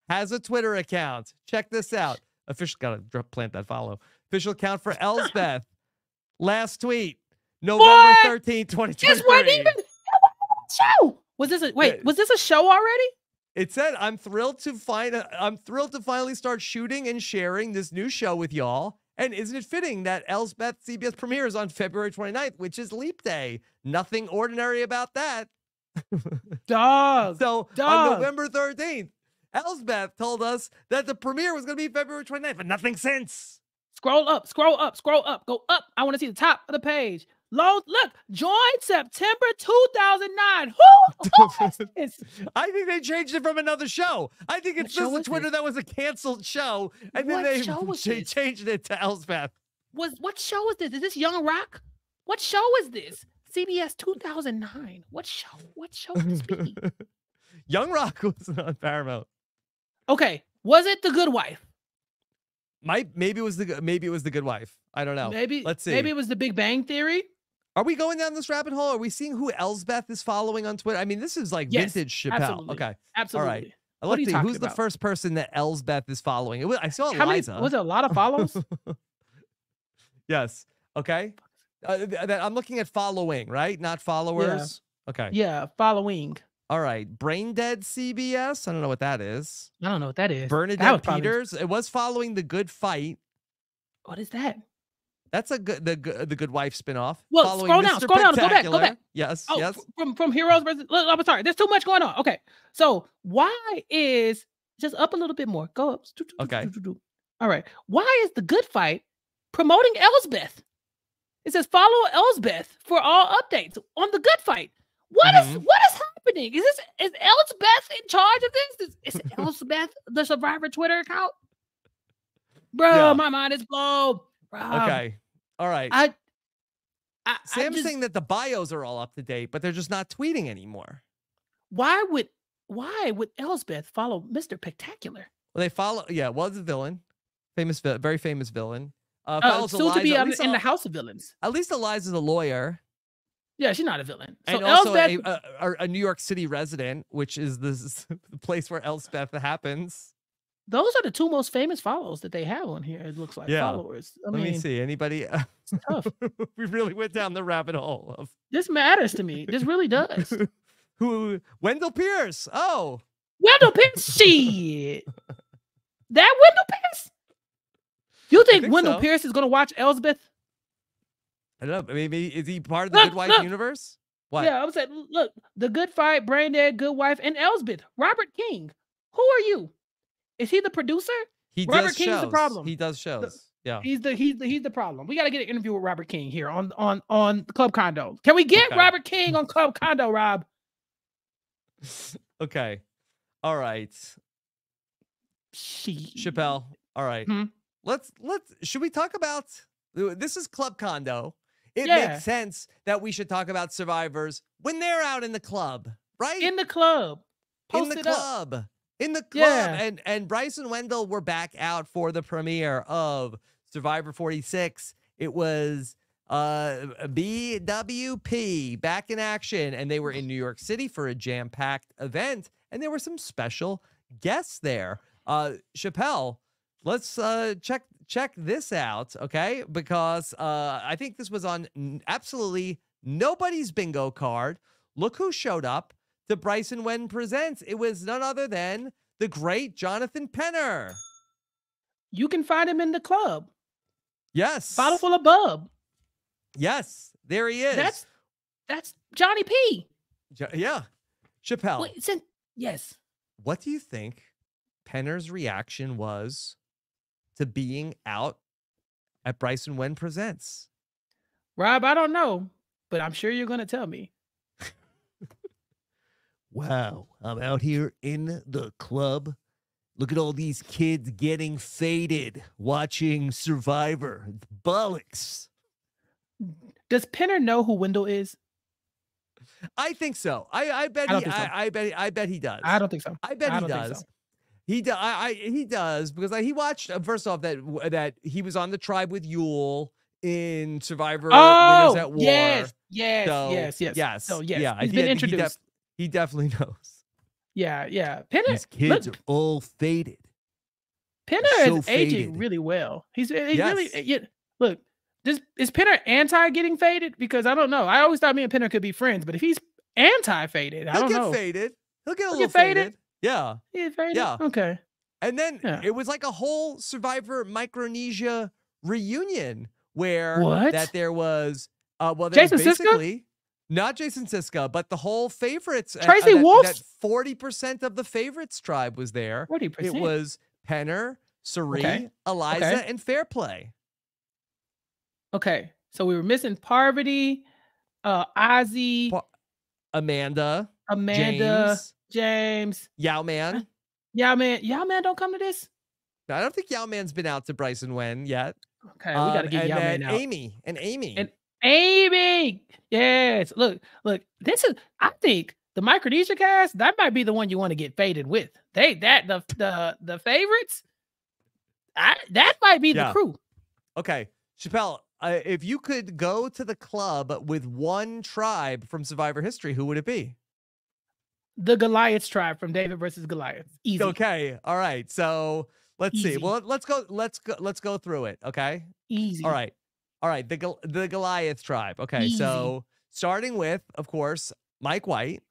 has a Twitter account. Check this out. Official gotta drop, plant that follow. Official account for Elsbeth. Last tweet, November thirteenth, twenty twenty This wasn't even show. Was this a wait? Was this a show already? It said, "I'm thrilled to find. I'm thrilled to finally start shooting and sharing this new show with y'all. And isn't it fitting that Elsbeth CBS premieres on February 29th, which is Leap Day? Nothing ordinary about that. Dog. So on November 13th, Elsbeth told us that the premiere was going to be February 29th, but nothing since. Scroll up, scroll up, scroll up, go up. I want to see the top of the page. Load, look, join September 2009. Who, who? I think they changed it from another show. I think it's show just a Twitter this? that was a canceled show, and then What they, show was they this? changed it to Elsbeth. Was what show is this? Is this Young Rock? What show is this? CBS 2009. What show? What show would this be? Young Rock was on Paramount. Okay, was it The Good Wife? Might maybe it was the Good- maybe it was the Good Wife. I don't know. Maybe. Let's see. Maybe it was The Big Bang Theory. Are we going down this rabbit hole? Are we seeing who Elsbeth is following on Twitter? I mean, this is like Yes, vintage Chappell. absolutely. Okay, Absolutely. All right. I What are looked you at who's talking the first person that Elsbeth is following. It was, I saw How many? Eliza. Was it a lot of follows? yes. Okay. Uh, that I'm looking at following, right? Not followers. Okay. yeah, following. All right. Brain Dead CBS. I don't know what that is. I don't know what that is. That Bernadette probably- Peters. It was following the Good Fight. What is that? That's a good the good the Good Wife spinoff. Well, following scroll down, Mr. scroll down, go back, go back. Yes. Oh, yes. from from Heroes versus. I'm sorry. There's too much going on. Okay, so why is just up a little bit more? Go up. Okay. All right. Why is the Good Fight promoting Elsbeth? It says follow Elsbeth for all updates on the Good Fight. What is Mhm. what is happening? Is this is Elsbeth in charge of this? Is, is Elsbeth the Survivor Twitter account? Bro, Yeah. my mind is blown. Bro, Okay. All right. I, I, Sam's just- saying that the bios are all up to date, but they're just not tweeting anymore. why would why would Elsbeth follow Mr. Spectacular? Well, they follow. Yeah, was a villain, famous, very famous villain. Uh, Uh, soon to be Eliza. At um, in the House of Villains. at least Eliza's a lawyer Yeah, she's not a villain. So and also a, a, a- a New York City resident, which is this the place where Elsbeth happens. Those are the two most famous follows that they have on here. It looks like Yeah. followers. I Let mean, me see. Anybody? Uh, it's tough. we really went down the rabbit hole of This matters to me. This really does. who Wendell Pierce. Oh, Wendell Pierce, shit. That Wendell Pierce. You think, think Wendell so. Pierce is gonna watch Elsbeth? I don't know. Maybe is he part of the Look, Good Wife look. universe? What? Yeah, I was saying, look, the Good Fight, Brain Dead, Good Wife, and Elsbeth. Robert King. Who are you? Is he the producer? He Robert does King's the problem. He does shows. yeah. He's the he's the he's the problem. We got to get an interview with Robert King here on on on Club Condo. Can we get Okay. Robert King on Club Condo, Rob? okay. All right. She Chappell. All right. Hmm. Let's let's should we talk about this is Club Condo. It Yeah. makes sense that we should talk about survivors when they're out in the club, right? in the club. in the it up. In the club. Yeah. And and Bryce and Wendell were back out for the premiere of Survivor 46. It was uh BWP back in action and they were in New York City for a jam-packed event and there were some special guests there. Uh Chappell, let's uh check check this out, okay? Because uh I think this was on absolutely nobody's bingo card. Look who showed up to Bryson Wen Presents. It was none other than the great Jonathan Penner. You can find him in the club. Yes. Bottle full of bub. Yes. There he is. That's that's Johnny P. Jo- yeah. Chappell. Wait, it's in- yes. What do you think Penner's reaction was to being out at Bryson Wen Presents? Rob, I don't know, but I'm sure you're gonna tell me. Wow, I'm out here in the club. Look at all these kids getting faded watching Survivor. It's bollocks. Does Penner know who Wendell is? I think so. I, I bet I he so. I, I bet I bet he does. I don't think so. I bet I he does. so. He do, I, I he does because like, he watched uh, first off that that he was on the tribe with Yul in Survivor Winners Oh, at War. yes, yes, So, yes, yes. yes, So yes, yeah, he's he been introduced. He definitely knows. yeah, yeah. Penner, These kids look, are all faded. Penner so is aging really well. He's, he's really yeah, look. This is Penner anti getting faded because I don't know. I always thought me and Penner could be friends, but if he's anti faded, I He'll don't get know. faded. He'll get a He'll little get faded? faded. Yeah. He's faded. Yeah. Okay. And then Yeah. it was like a whole Survivor Micronesia reunion where What? that there was uh well there was Jason Siska? Not Jason Siska, but the whole favorites. uh, uh, Wolf? Forty percent of the favorites tribe was there. Forty percent. It was Penner, Cirie, Okay. Eliza, Okay. and Fairplay. Okay. So we were missing Parvati, uh, Ozzy, Pa- Amanda, Amanda, James, James. Yau-Man. Yeah, man. Yeah, man. Don't come to this. I don't think Yau-Man's been out to Bryson Wen yet. Okay, we gotta Um, get Yau-Man out. Ami and Ami. And Ami. Yes. Look, look. This is. I think the Micronesia cast that might be the one you want to get faded with. They that the the the favorites. I, that might be Yeah. the crew. Okay, Chappell, uh, if you could go to the club with one tribe from Survivor history, who would it be? The Goliath tribe from David versus Goliath. Easy. Okay, all right. So let's see. Well, let's go. Let's go. Let's go through it. Okay. Easy. All right. All right. The Gol- the Goliath tribe. Okay. Easy. So starting with, of course, Mike White.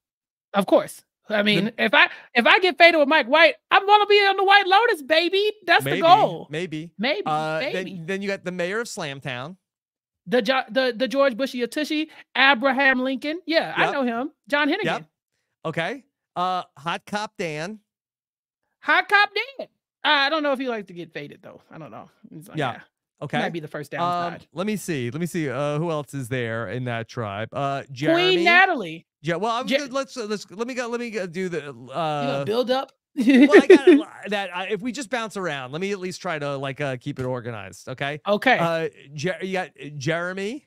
Of course. I mean, if I if I get faded with Mike White, I'm gonna be on the White Lotus, baby. That's maybe, the goal. Maybe. Maybe, Uh, maybe. then, then you got the mayor of Slamtown. The Jo- the the George Bushy Tushy, Abraham Lincoln. Yeah, I know him. John Hennigan. Yep. Okay. Uh, Hot Cop Dan. Hot Cop Dan. I don't know if he likes to get faded though. I don't know. Like, Yeah. yeah. Okay. Might be the first Um, downside. let me see. Let me see. Uh, who else is there in that tribe? Uh, Jeremy. Queen Natalie. Yeah. Well, I'm let's uh, let's let me go. Let me go do the. Uh, build up? well, I got that. Uh, if we just bounce around, let me at least try to like uh, keep it organized. Okay. okay. Uh, Jer- you got Jeremy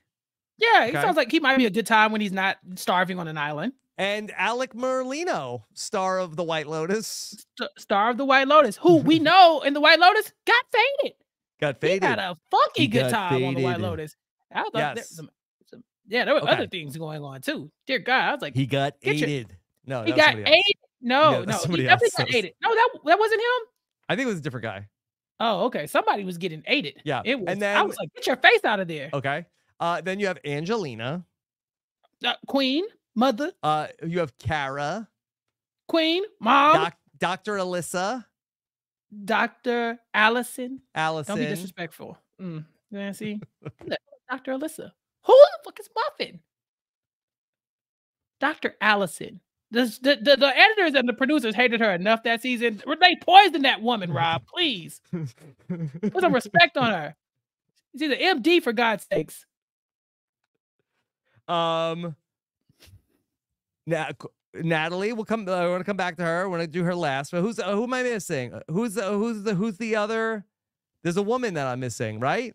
yeah, he okay. sounds like he might be a good time when he's not starving on an island. and Alec Merlino, star of the White Lotus, St- Star of the White Lotus, who we know in the White Lotus got faded. Got He faded. had a funky He good got time on the White. Lotus. I thought there Yes. some, some, yeah, there were Okay. other things going on too. Dear God, I was like, he got your- aided. No, he got aided. No, Yeah, no, he definitely else. got aided. No, that that wasn't him. I think it was a different guy. Oh, okay. Somebody was getting aided. Yeah, it was. and I was like, get your face out of there, Okay. Uh, then you have Angelina. Uh, Queen, Mother, Uh, you have Kara, Queen, Mom, Doc, Dr. Alyssa, Doctor Allison. Allison. Don't be disrespectful. Mm. Yeah, see, Doctor Alyssa. Who the fuck is Muffin? Doctor Allison. The, the, the, the editors and the producers hated her enough that season. They poisoned that woman, Rob. Please put some respect on her. She's an MD for God's sakes. Um, now Natalie, we'll come. I want to come back to her. We're gonna do her last. But who's uh, who am I missing? Uh, Who's the who's the who's the other? There's a woman that I'm missing, right?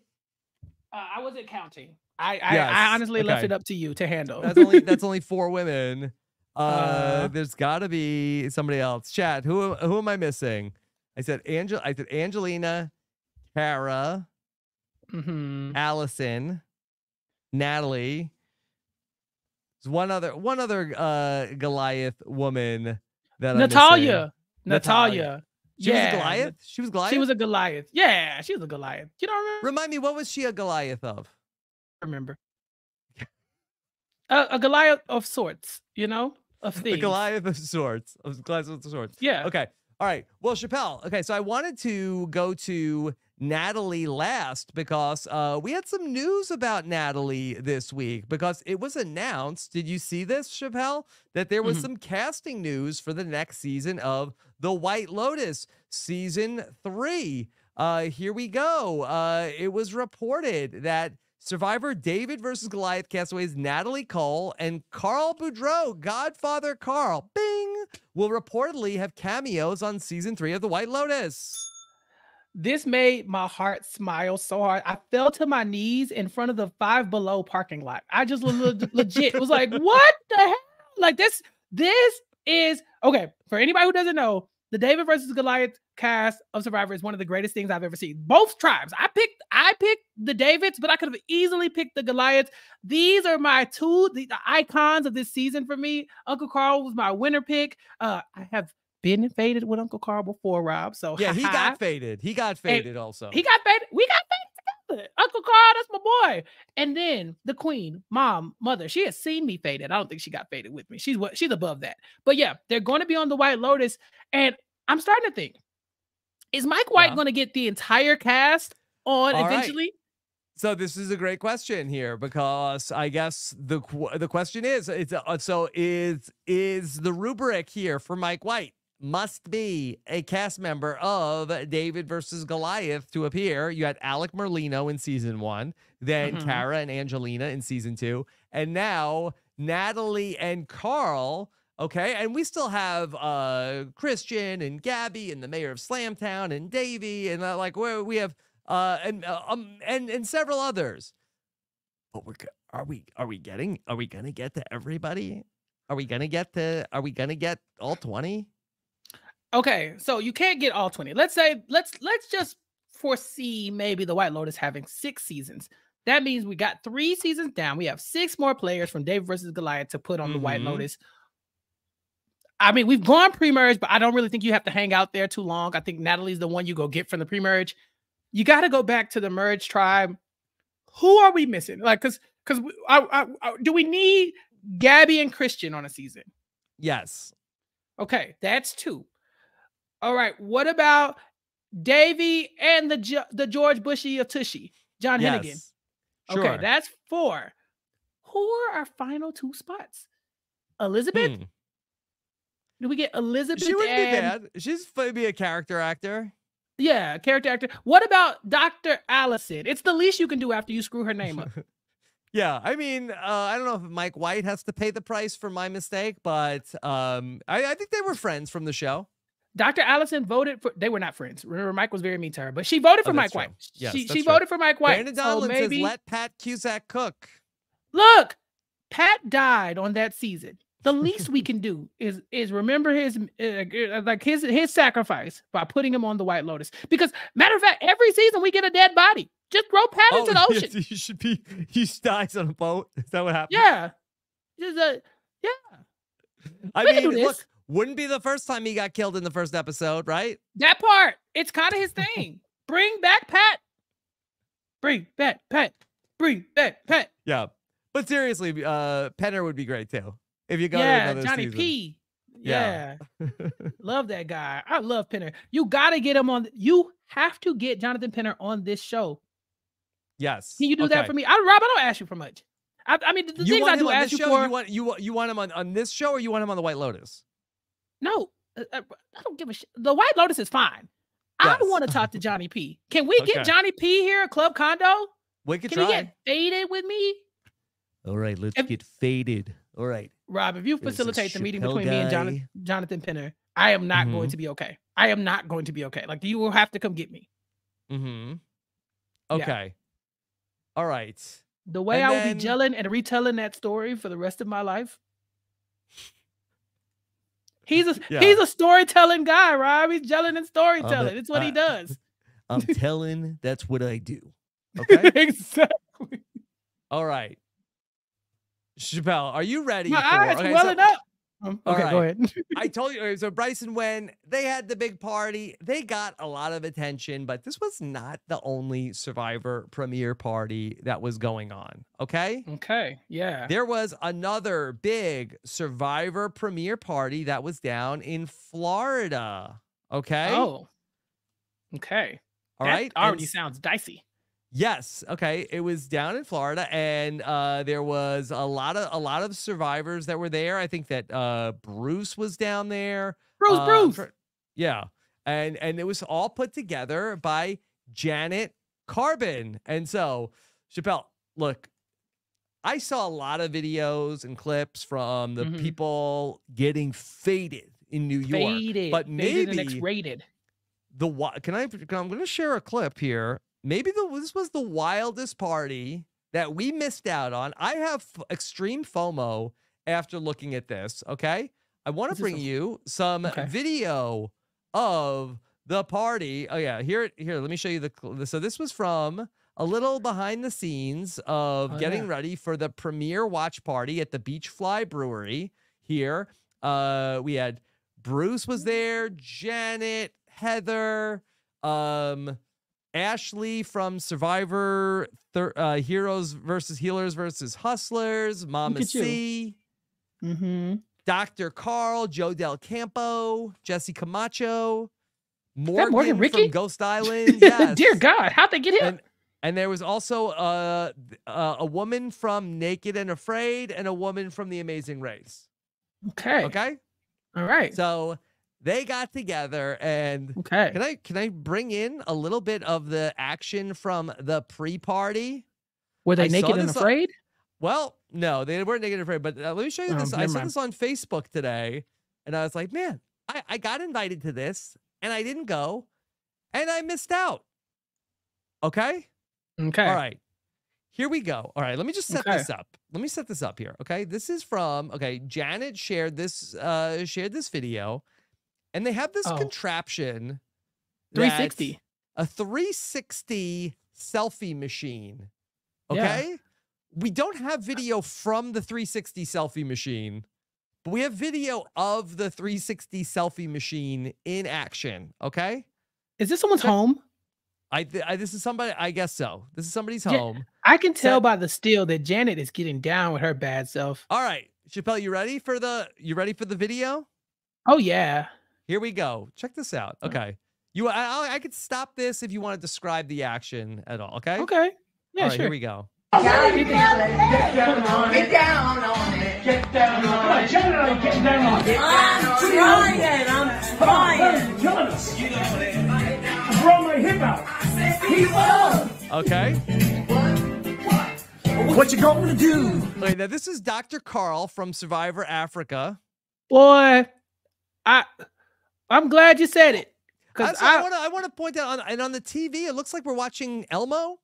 Uh, I wasn't counting. I I, Yes, I honestly left it up to you to handle. That's only that's only four women. Uh, Uh. there's got to be somebody else. Chat. Who who am I missing? I said Angel. I said Angelina, Kara, Mhm. Allison, Natalie. There's one other one other uh Goliath woman that. Natalia. Natalia. Natalia. She yeah. was a Goliath. She was Goliath. She was a Goliath. Yeah, she was a Goliath. You don't remember? Remind me, what was she a Goliath of? remember. a, a Goliath of sorts, you know, of The things. Goliath of sorts. Of Goliath of sorts. Yeah. Okay. All right. Well, Chappell. Okay. So I wanted to go to Natalie last because uh, we had some news about Natalie this week because it was announced. Did you see this, Chappell? That there was Mhm. some casting news for the next season of The White Lotus, season three. Uh, here we go. Uh, it was reported that Survivor David versus Goliath castaways Natalie Cole and Carl Boudreaux, Godfather Carl, bing, will reportedly have cameos on season three of The White Lotus. This made my heart smile so hard. I fell to my knees in front of the Five Below parking lot. I just le- le- legit was like, "What the hell?" Like this. This is okay for anybody who doesn't know. The David versus Goliath cast of Survivor is one of the greatest things I've ever seen. Both tribes. I picked. I picked the Davids, but I could have easily picked the Goliaths. These are my two the, the icons of this season for me. Uncle Carl was my winner pick. Uh, I have been faded with Uncle Carl before, Rob. So Yeah, he got faded. He got faded also. He got faded. We got faded together. Uncle Carl, that's my boy. And then the queen, mom, mother, she has seen me faded. I don't think she got faded with me. She's what she's above that. But yeah, they're going to be on the White Lotus. And I'm starting to think, is Mike White Yeah. going to get the entire cast on All right. eventually? So this is a great question here because I guess the the question is it's uh, so is is the rubric here for Mike White must be a cast member of David versus Goliath to appear. You had Alec Merlino in season one, then Mhm. Kara and Angelina in season two, and now Natalie and Carl. Okay, and we still have uh Christian and Gabby and the mayor of Slamtown and Davie and uh, like where we have uh and uh, um and and several others. But we're are we are we getting are we gonna get to everybody? Are we gonna get to are we gonna get all twenty? Okay, so you can't get all 20. Let's say let's let's just foresee maybe the White Lotus having six seasons. That means we got three seasons down. We have six more players from David versus Goliath to put on the White Mhm. Lotus. I mean, we've gone pre-merge, but I don't really think you have to hang out there too long. I think Natalie's the one you go get from the pre-merge. You got to go back to the merge tribe. Who are we missing? Like, cause, cause, we- I, I, I- do we need Gabby and Christian on a season? Yes. Okay, that's two. All right, what about Davie and the the George Bushy of Tushy, John Hennigan? Yes. Okay, that's four. Who are our final two spots? Elizabeth? Hmm. Do we get Elizabeth? She wouldn't be bad. She's be a character actor. Yeah, character actor. What about Dr. Allison? It's the least you can do after you screw her name up. Yeah, I mean, uh, I don't know if Mike White has to pay the price for my mistake, but um, I, I think they were friends from the show. Dr. Allison voted for. They were not friends. Remember, Mike was very mean to her, but she voted for Oh, Mike that's White. Yes, she she true. voted for Mike White. Brandon so maybe says, "Let Pat Cusack cook." look, Pat died on that season. The least we can do is is remember his uh, uh, like his his sacrifice by putting him on the White Lotus. Because matter of fact, every season we get a dead body. Just throw Pat into the yes, ocean. you should be. He dies on a boat. Is that what happened? Yeah, just a yeah. I we mean, look. Wouldn't be the first time he got killed in the first episode, right? That part, it's kind of his thing. Bring back Pat. Bring back Pat. Bring back Pat. Yeah. But seriously, uh, Penner would be great too. If you go to yeah, another Johnny season. P. Yeah. Yeah. love that guy. I love Penner. You got to get him on. You have to get Jonathan Penner on this show. yes. Can you do that for me? I, Rob, I don't ask you for much. I, I mean, the, You things I do ask you show? for. You want you want you want him on, on this show, or you want him on the White Lotus? No, uh, uh, I don't give a shit. The White Lotus is fine. I Yes. don't want to talk to Johnny P. Can we Okay. get Johnny P here at Club Condo? We could Can try. he get faded with me? All right, let's If- get faded. All right. Rob, if you facilitate the meeting between me and. Jonathan, Jonathan Penner, I am not going Mhm. to be okay. I am not going to be okay. Like you will have to come get me. Mm-hmm. Yeah. Okay. All right. The way And I will then- be gelling and retelling that story for the rest of my life. He's a Yeah. he's a storytelling guy, Rob. He's gelling and storytelling. it- it's what he uh, does. I'm telling that's what I do. Okay. exactly. All right. Chappell, are you ready? My for, eyes okay, welling so- up. Um, All okay, go ahead. I told you. So Bryson, when they had the big party, they got a lot of attention, but this was not the only Survivor premiere party that was going on. Okay. okay, yeah. There was another big Survivor premiere party that was down in Florida. Okay. Oh, okay. All That right. already And sounds dicey. Yes. Okay. It was down in Florida, and uh, there was a lot of a lot of survivors that were there. I think that uh, Bruce was down there. Bruce, Uh, Bruce. for- yeah, and and it was all put together by Janet Carbin. And so, Chappell, look, I saw a lot of videos and clips from the Mhm. people getting faded in New York. Faded. but Faded and maybe- X-rated. The can I? I'm going to share a clip here. Maybe the this was the wildest party that we missed out on. I have extreme FOMO after looking at this. Okay, I want to bring you some Okay. video of the party. Oh yeah, here here. Let me show you the. So this was from a little behind the scenes of Oh, getting yeah. ready for the premiere watch party at the Beach Fly Brewery. Here, uh, we had Bruce was there, Janet, Heather, um, Ashley from Survivor, thir- uh, Heroes versus Healers versus Hustlers, Mama. C, Mm-hmm. Dr. Carl, Joe Del Campo, Jesse Camacho, Morgan, Morgan Ricke? from Ghost Island. Yes. Dear God, how'd they get him? And, and there was also uh, th- uh, a woman from Naked and Afraid and a woman from The Amazing Race. okay. Okay. All right. So they got together and okay. can I can I bring in a little bit of the action from the pre-party? Were they I naked and this on- afraid? Well, no, they weren't naked and afraid, but uh, let me show you Oh, this. I saw mind. this on Facebook today, and I was like, man, I, I got invited to this and I didn't go, and I missed out. Okay. Okay. All right. Here we go. All right, let me just set Okay. this up. Let me set this up here. Okay. This is from okay, Janet shared this uh shared this video and they have this Oh. contraption 360. a 360 selfie machine. Yeah. Okay? We don't have video from the 360 selfie machine, but we have video of the 360 selfie machine in action, okay? Is this someone's Check- home? I, th- I this is somebody I guess so. This is somebody's Yeah. home. I can tell Set- by the still that Janet is getting down with her bad self. All right, Chappell, you ready for the you ready for the video? Oh yeah. Here we go. Check this out. Okay, you I I, I could stop this if you want to describe the action at all. Okay. Okay. Yeah, all right, sure. here we go. Get down on it. Get down on it. Get down on it. Generally, get down on it. I'm trying. I'm trying. Killing us. Throw my hip out. Keep up. Okay. What you gonna do? Okay, now this is Dr. Carl from Survivor Africa. Boy, I I'm glad you said it. Because I I, want to I want to point out on and on the TV, it looks like we're watching Elmo.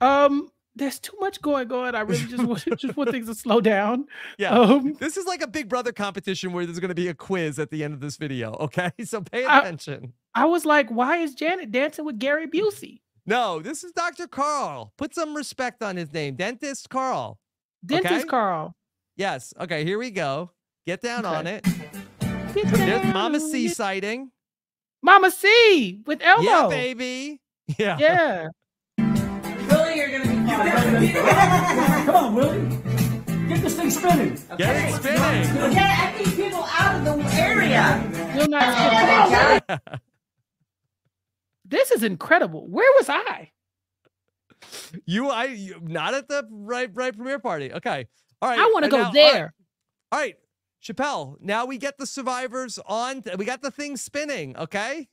um there's too much going on. I really just want just want things to slow down. Yeah. Um This is like a Big Brother competition where there's going to be a quiz at the end of this video. Okay, so pay attention. I was like, why is Janet dancing with Gary Busey? No, this is Dr. Carl. Put some respect on his name, Dentist Carl. Dentist Okay. Carl. Yes. Okay, here we go. Get down on it. Get There's Mama C sighting. Mama C with Elmo. Yeah, baby. Yeah. Yeah. Willie, you're gonna be fine. Come on, Willie. Get this thing spinning. Get it spinning. Get these people out of the area. You're not This is incredible. Where was I? You, I, you, not at the right, right premiere party. Okay. All right. I want to go now- all right, there. All right, Chappell. Now we get the survivors on. We got the thing spinning. Okay.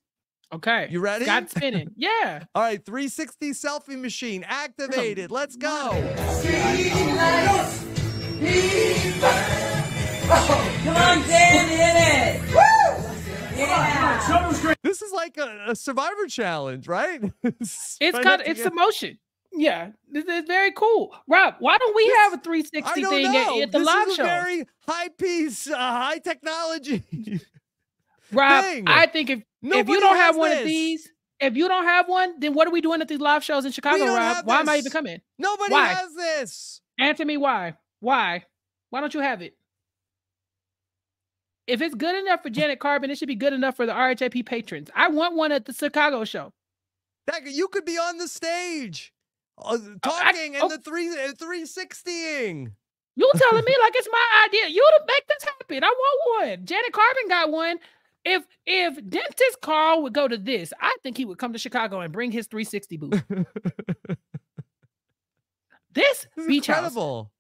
Okay. You ready? Got spinning. Yeah. All right. 360 selfie machine activated. Let's go. Come on, Dan, hit it. Woo! Yeah. This is like a, a survivor challenge, right? it's got it's get- emotion. Yeah. This is very cool. Rob, why don't we This- have a 360 thing at, know. at the this live is show? very high piece, uh, high technology. Rob, thing. I think if if you don't have one of these, if you don't have one, then what are we doing at these live shows in Chicago, Rob? Why am I even this. coming? Nobody Why? has this. Answer me why. Why? Why don't you have it? if it's good enough for Janet Carbin, it should be good enough for the RHAP patrons. I want one at the Chicago show. That, you could be on the stage uh, I- talking oh. and the three uh, 360ing. You telling me like it's my idea? You to make this happen. I want one. Janet Carbin got one. If if dentist Carl would go to this, I think he would come to Chicago and bring his 360 booth. this This is beach house, incredible.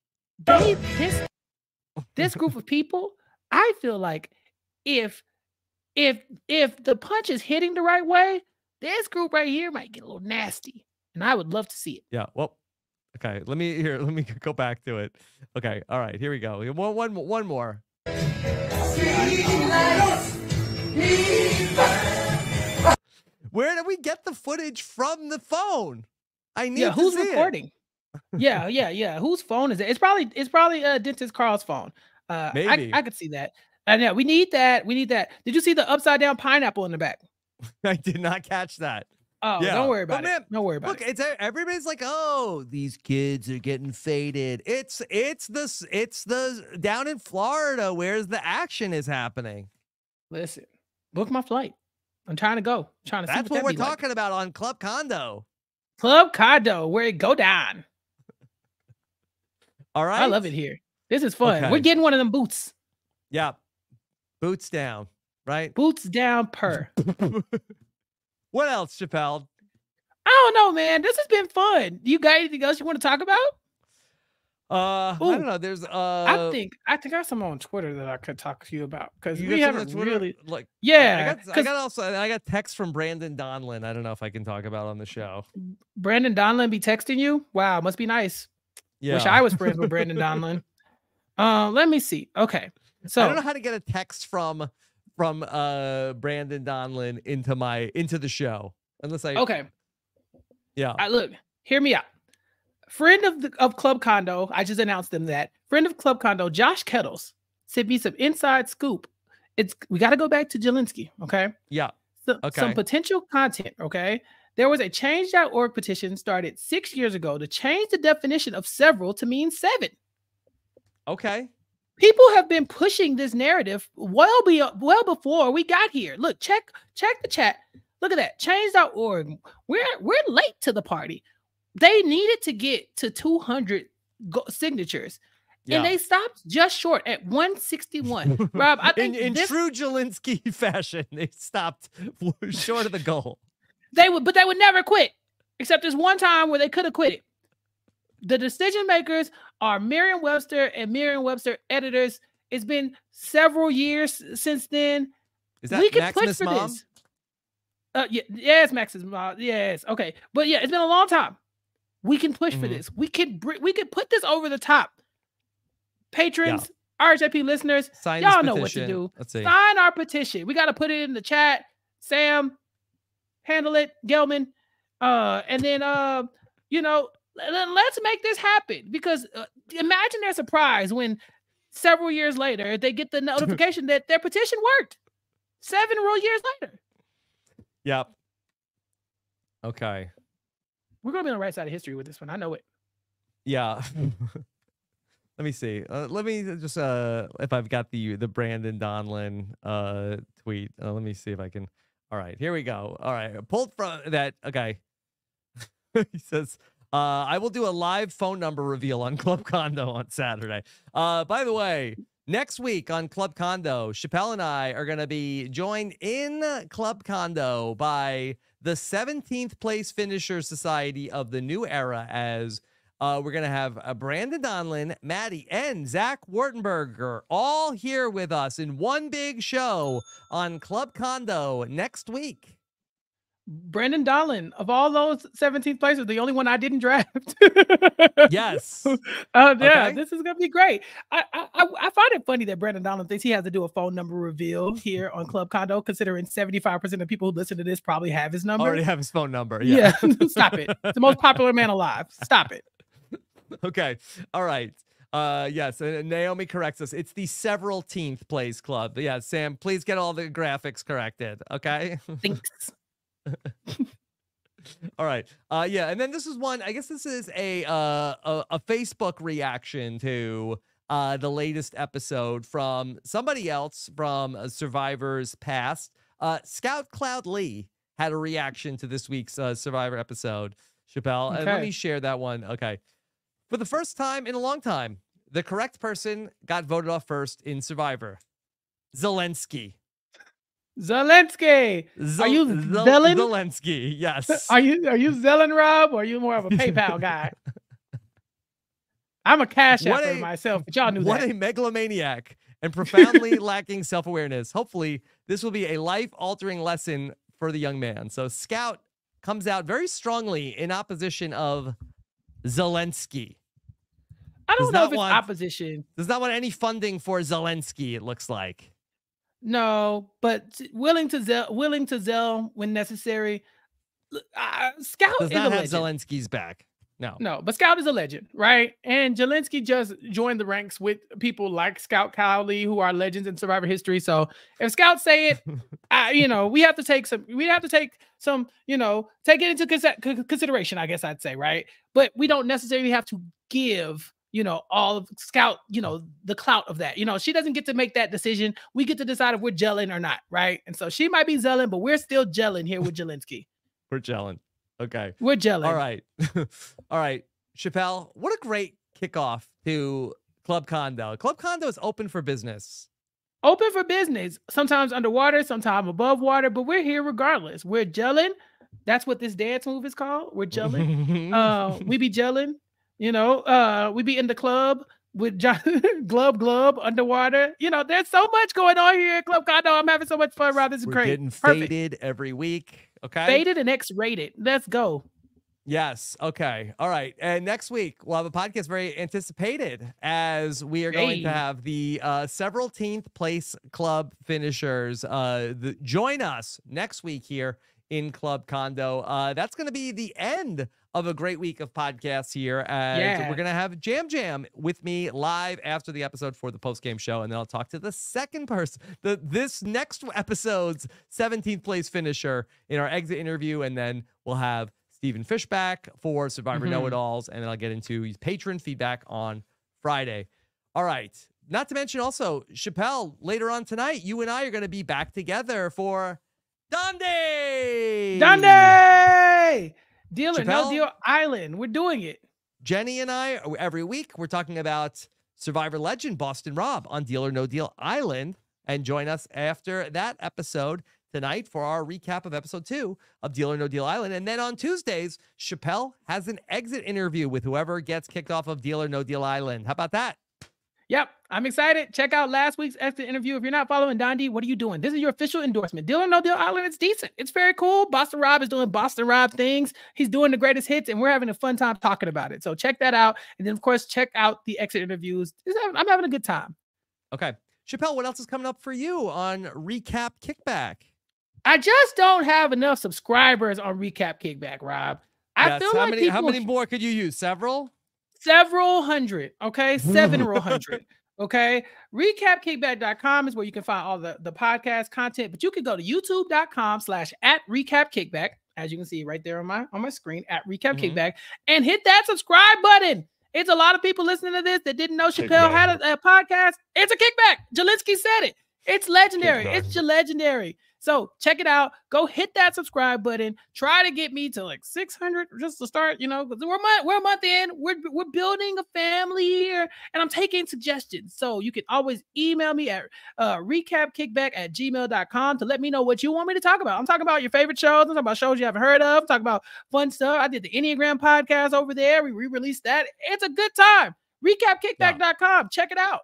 they, this this group of people, I feel like if if if the punch is hitting the right way, this group right here might get a little nasty, and I would love to see it. Yeah. Well, okay. Let me here. Let me go back to it. Okay. All right. Here we go. One, one, one more. Where did we get the footage from the phone? I need yeah, who's recording? yeah, yeah, yeah. Whose phone is it? It's probably it's probably uh dentist Carl's phone. Uh Maybe. I, I could see that. And yeah, we need that. We need that. Did you see the upside down pineapple in the back? I did not catch that. Oh, Yeah. don't worry But about man, it. Don't worry about Look, it. it's e- everybody's like, oh, these kids are getting faded. It's it's the it's the down in Florida where the action is happening. Listen, book my flight. I'm trying to go. I'm trying to see That's what, what that we're be like. talking about on Club Condo. Club Condo, where it go down. All right. I love it here. This is fun. Okay. We're getting one of them boots. Yeah. Boots down, right? Boots down per. what else, Chappell? I don't know, man. This has been fun. You got anything else you want to talk about? Uh, I don't know. There's uh, I think I think I have some on Twitter that I could talk to you about because we got some on haven't really. like. Yeah, I got, I got also I got text from Brandon Donlon. I don't know if I can talk about on the show. Brandon Donlon be texting you. Wow, must be nice. Yeah. Wish I was friends with Brandon Donlon. Uh, let me see. Okay, so I don't know how to get a text from from uh Brandon Donlon into my into the show unless I okay, yeah I look. Hear me out. Friend of the of Club Condo. I just announced them that friend of Club Condo, Josh Kettles, sent me some inside scoop. It's we got to go back to Jelinski. Okay. yeah So- some potential content. Okay. There was a change.org petition started six years ago to change the definition of several to mean seven. okay People have been pushing this narrative well be well before we got here. Look, check check the chat. Look at that. Change.org. We're we're late to the party. They needed to get to 200 go- signatures. yeah And they stopped just short at 161. Rob, I in, think in this, true Jelinski fashion they stopped short of the goal They would, but they would never quit. Except this one time where they could have quit it. The decision makers are Merriam-Webster and Merriam-Webster editors. It's been several years since then. is that we could Maximus push for mom this. Uh, yeah, yes, Max's mom. Yes, okay, but yeah, it's been a long time. We can push for Mhm. this. We can br- we can put this over the top. Patrons, RJP listeners, Sign y'all know what to do. let's see sign our petition. We got to put it in the chat. Sam, handle it, Gelman. Uh, and then uh, you know, let, us make this happen because uh, imagine their surprise when several years later they get the notification that their petition worked. Seven real years later, yep okay we're gonna be on the right side of history with this one. I know it. Yeah. let me see. Uh, let me just uh if I've got the the Brandon Donlon uh tweet. Uh, let me see if I can. All right, here we go. All right, pulled from that. Okay. he says, uh, I will do a live phone number reveal on Club Condo on Saturday. Uh, by the way, next week on Club Condo, Chappell and I are going to be joined in Club Condo by the 17th place finisher society of the new era as uh, we're going to have uh, Brandon Donlon, Maddie, and Zach Wurtenberger all here with us in one big show on Club Condo next week. Brandon Dolan, of all those 17th places, the only one I didn't draft. Yes. Oh yeah, Okay. this is gonna be great. I, I I I find it funny that Brandon Donald thinks he has to do a phone number reveal here on Club Condo, considering 75% of people who listen to this probably have his number. Already have his phone number. yeah, Yeah. stop it. The most popular man alive. Stop it. okay. All right. Uh yes, and Naomi corrects us. It's the several teenth place club. Yeah, Sam, please get all the graphics corrected. Okay. Thanks. All right. Uh yeah, and then this is one, I guess this is a uh a, a Facebook reaction to uh, the latest episode from somebody else from Survivor's past. Uh, Scout Cloud Lee had a reaction to this week's uh, Survivor episode, Chappell. And let me share that one. Okay. For the first time in a long time, the correct person got voted off first in Survivor. Zelensky. Zelensky. Zel- you Zel- Zelen? Zelensky, yes. Are you are you Zelen Rob or are you more of a PayPal guy? I'm a cash What apper a- myself, but y'all knew what that. a megalomaniac and profoundly lacking self awareness. Hopefully, this will be a life altering lesson for the young man. So, Scout comes out very strongly in opposition of Zelensky. I don't know not if it's want- opposition. Does not want any funding for Zelensky, it looks like. No, but willing to zel, willing to zel when necessary. Uh, Scout Does not have legend. Zelensky's back. No. No, but Scout is a legend, right? And Zelensky just joined the ranks with people like Scout Cloud Lee, who are legends in Survivor history. So if Scout say it, I, you know, we have to take some, we have to take some, you know, take it into consideration, I guess I'd say, right? But we don't necessarily have to give, you know, all of Scout, you know, the clout of that. You know, she doesn't get to make that decision. We get to decide if we're gelling or not, right? And so she might be gelling, but we're still gelling here with Jelinski. We're gelling. Okay. We're gelling. All right. All right. Chappell, what a great kickoff to Club Condo. Club Condo is open for business. open for business. Sometimes underwater, sometimes above water, but we're here regardless. We're gelling. That's what this dance move is called. We're gelling. uh, we be gelling. You know, uh, we be in the club with John, glub glub underwater. You know, there's so much going on here at Club Condo. I'm having so much fun around. This is We're great. getting Perfect. faded every week. Okay. Faded and X rated. Let's go. Yes. Okay. All right. And next week we'll have a podcast very anticipated as we are going Hey. to have the uh, several teenth place club finishers uh, the, join us next week here in Club Condo. Uh, that's going to be the end of a great week of podcasts here. And Yeah. we're going to have Jam Jam with me live after the episode for the post game show, and then I'll talk to the second person, the this next episode's 17th place finisher in our exit interview, and then we'll have Stephen Fishbach for Survivor Mhm. Know It Alls, and then I'll get into his patron feedback on Friday. All right. Not to mention also Chappell later on tonight. You and I are going to be back together for Dundee. Dundee! Dealer, no Chappell? deal island. We're doing it. Jenny and I every week we're talking about Survivor legend Boston Rob on Deal or No Deal Island, and join us after that episode tonight for our recap of episode two of Deal or No Deal Island. And then on Tuesdays, Chappell has an exit interview with whoever gets kicked off of Deal or No Deal Island. How about that? Yep, I'm excited. Check out last week's exit interview. If you're not following Dondi, what are you doing? This is your official endorsement. Deal or no deal island, it's decent. It's very cool. Boston Rob is doing Boston Rob things. He's doing the greatest hits, and we're having a fun time talking about it. So check that out. And then, of course, check out the exit interviews. I'm having a good time. Okay. Chappell, what else is coming up for you on Recap Kickback? I just don't have enough subscribers on Recap Kickback, Rob. I Yes, feel how like many how many more could you use? Several? Several hundred, okay? Several hundred. Okay. Recapkickback.com is where you can find all the, the podcast content, but you can go to youtube.com slash at recap kickback, as you can see right there on my on my screen at recap Mhm. kickback, and hit that subscribe button. It's a lot of people listening to this that didn't know Chappell had a, a podcast. It's a kickback. Jelinski said it. It's legendary. It's legendary. So check it out. Go hit that subscribe button. Try to get me to like 600 just to start. You know, 'cause we're month, we're a month in. We're we're building a family here, and I'm taking suggestions. So you can always email me at uh, recapkickback at gmail.com to let me know what you want me to talk about. I'm talking about your favorite shows. I'm talking about shows you haven't heard of. I'm talking about fun stuff. I did the Enneagram podcast over there. We re-released that. It's a good time. Recapkickback.com. Check it out.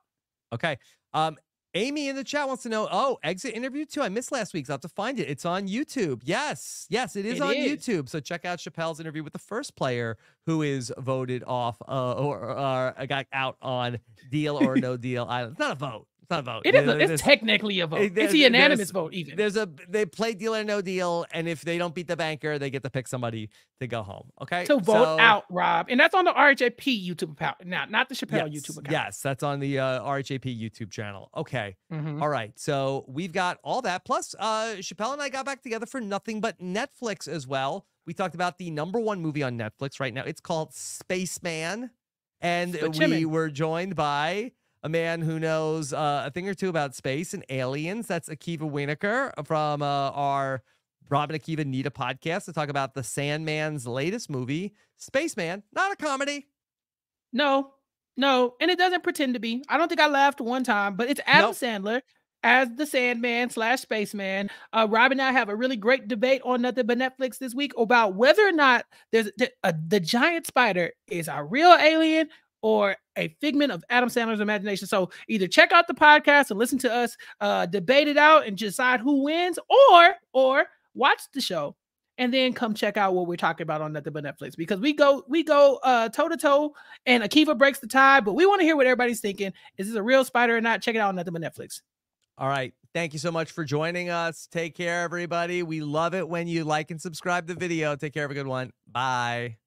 Okay. Um, Amy in the chat wants to know. Oh, exit interview too. I missed last week's. I will have to find it. It's on YouTube. Yes, yes, it is It on is. YouTube. So check out Chappell's interview with the first player who is voted off uh, or, or uh, got out on Deal or No Deal Island. It's not a vote. It's not a vote. It is. A, it's technically a vote. It's a unanimous vote, even. There's a they play Deal or No Deal, and if they don't beat the banker, they get to pick somebody to go home. Okay. to vote So- out Rob, and that's on the RHAP YouTube account. Now, not the Chappell Yes, YouTube account. Yes, that's on the uh, RHAP YouTube channel. Okay. Mhm. All right. So we've got all that. Plus, uh, Chappell and I got back together for nothing but Netflix as well. We talked about the number one movie on Netflix right now. It's called Spaceman. And we were joined by a man who knows uh, a thing or two about space and aliens. That's Akiva Wienerkur from uh, our Robin Akiva Nita podcast to talk about the Sandman's latest movie, Spaceman. Not a comedy. No, no, and it doesn't pretend to be. I don't think I laughed one time, but it's Adam Nope. Sandler as the Sandman slash Spaceman. Uh, Rob and I have a really great debate on Nothing But Netflix this week about whether or not there's the, uh, the giant spider is a real alien or a figment of Adam Sandler's imagination. So either check out the podcast and listen to us uh, debate it out and decide who wins, or or watch the show and then come check out what we're talking about on Nothing But Netflix because we go we go toe to toe and Akiva breaks the tie, but we want to hear what everybody's thinking. Is this a real spider or not? Check it out on Nothing But Netflix. All right. Thank you so much for joining us. Take care, everybody. We love it when you like and subscribe the video. Take care. Have a good one. Bye.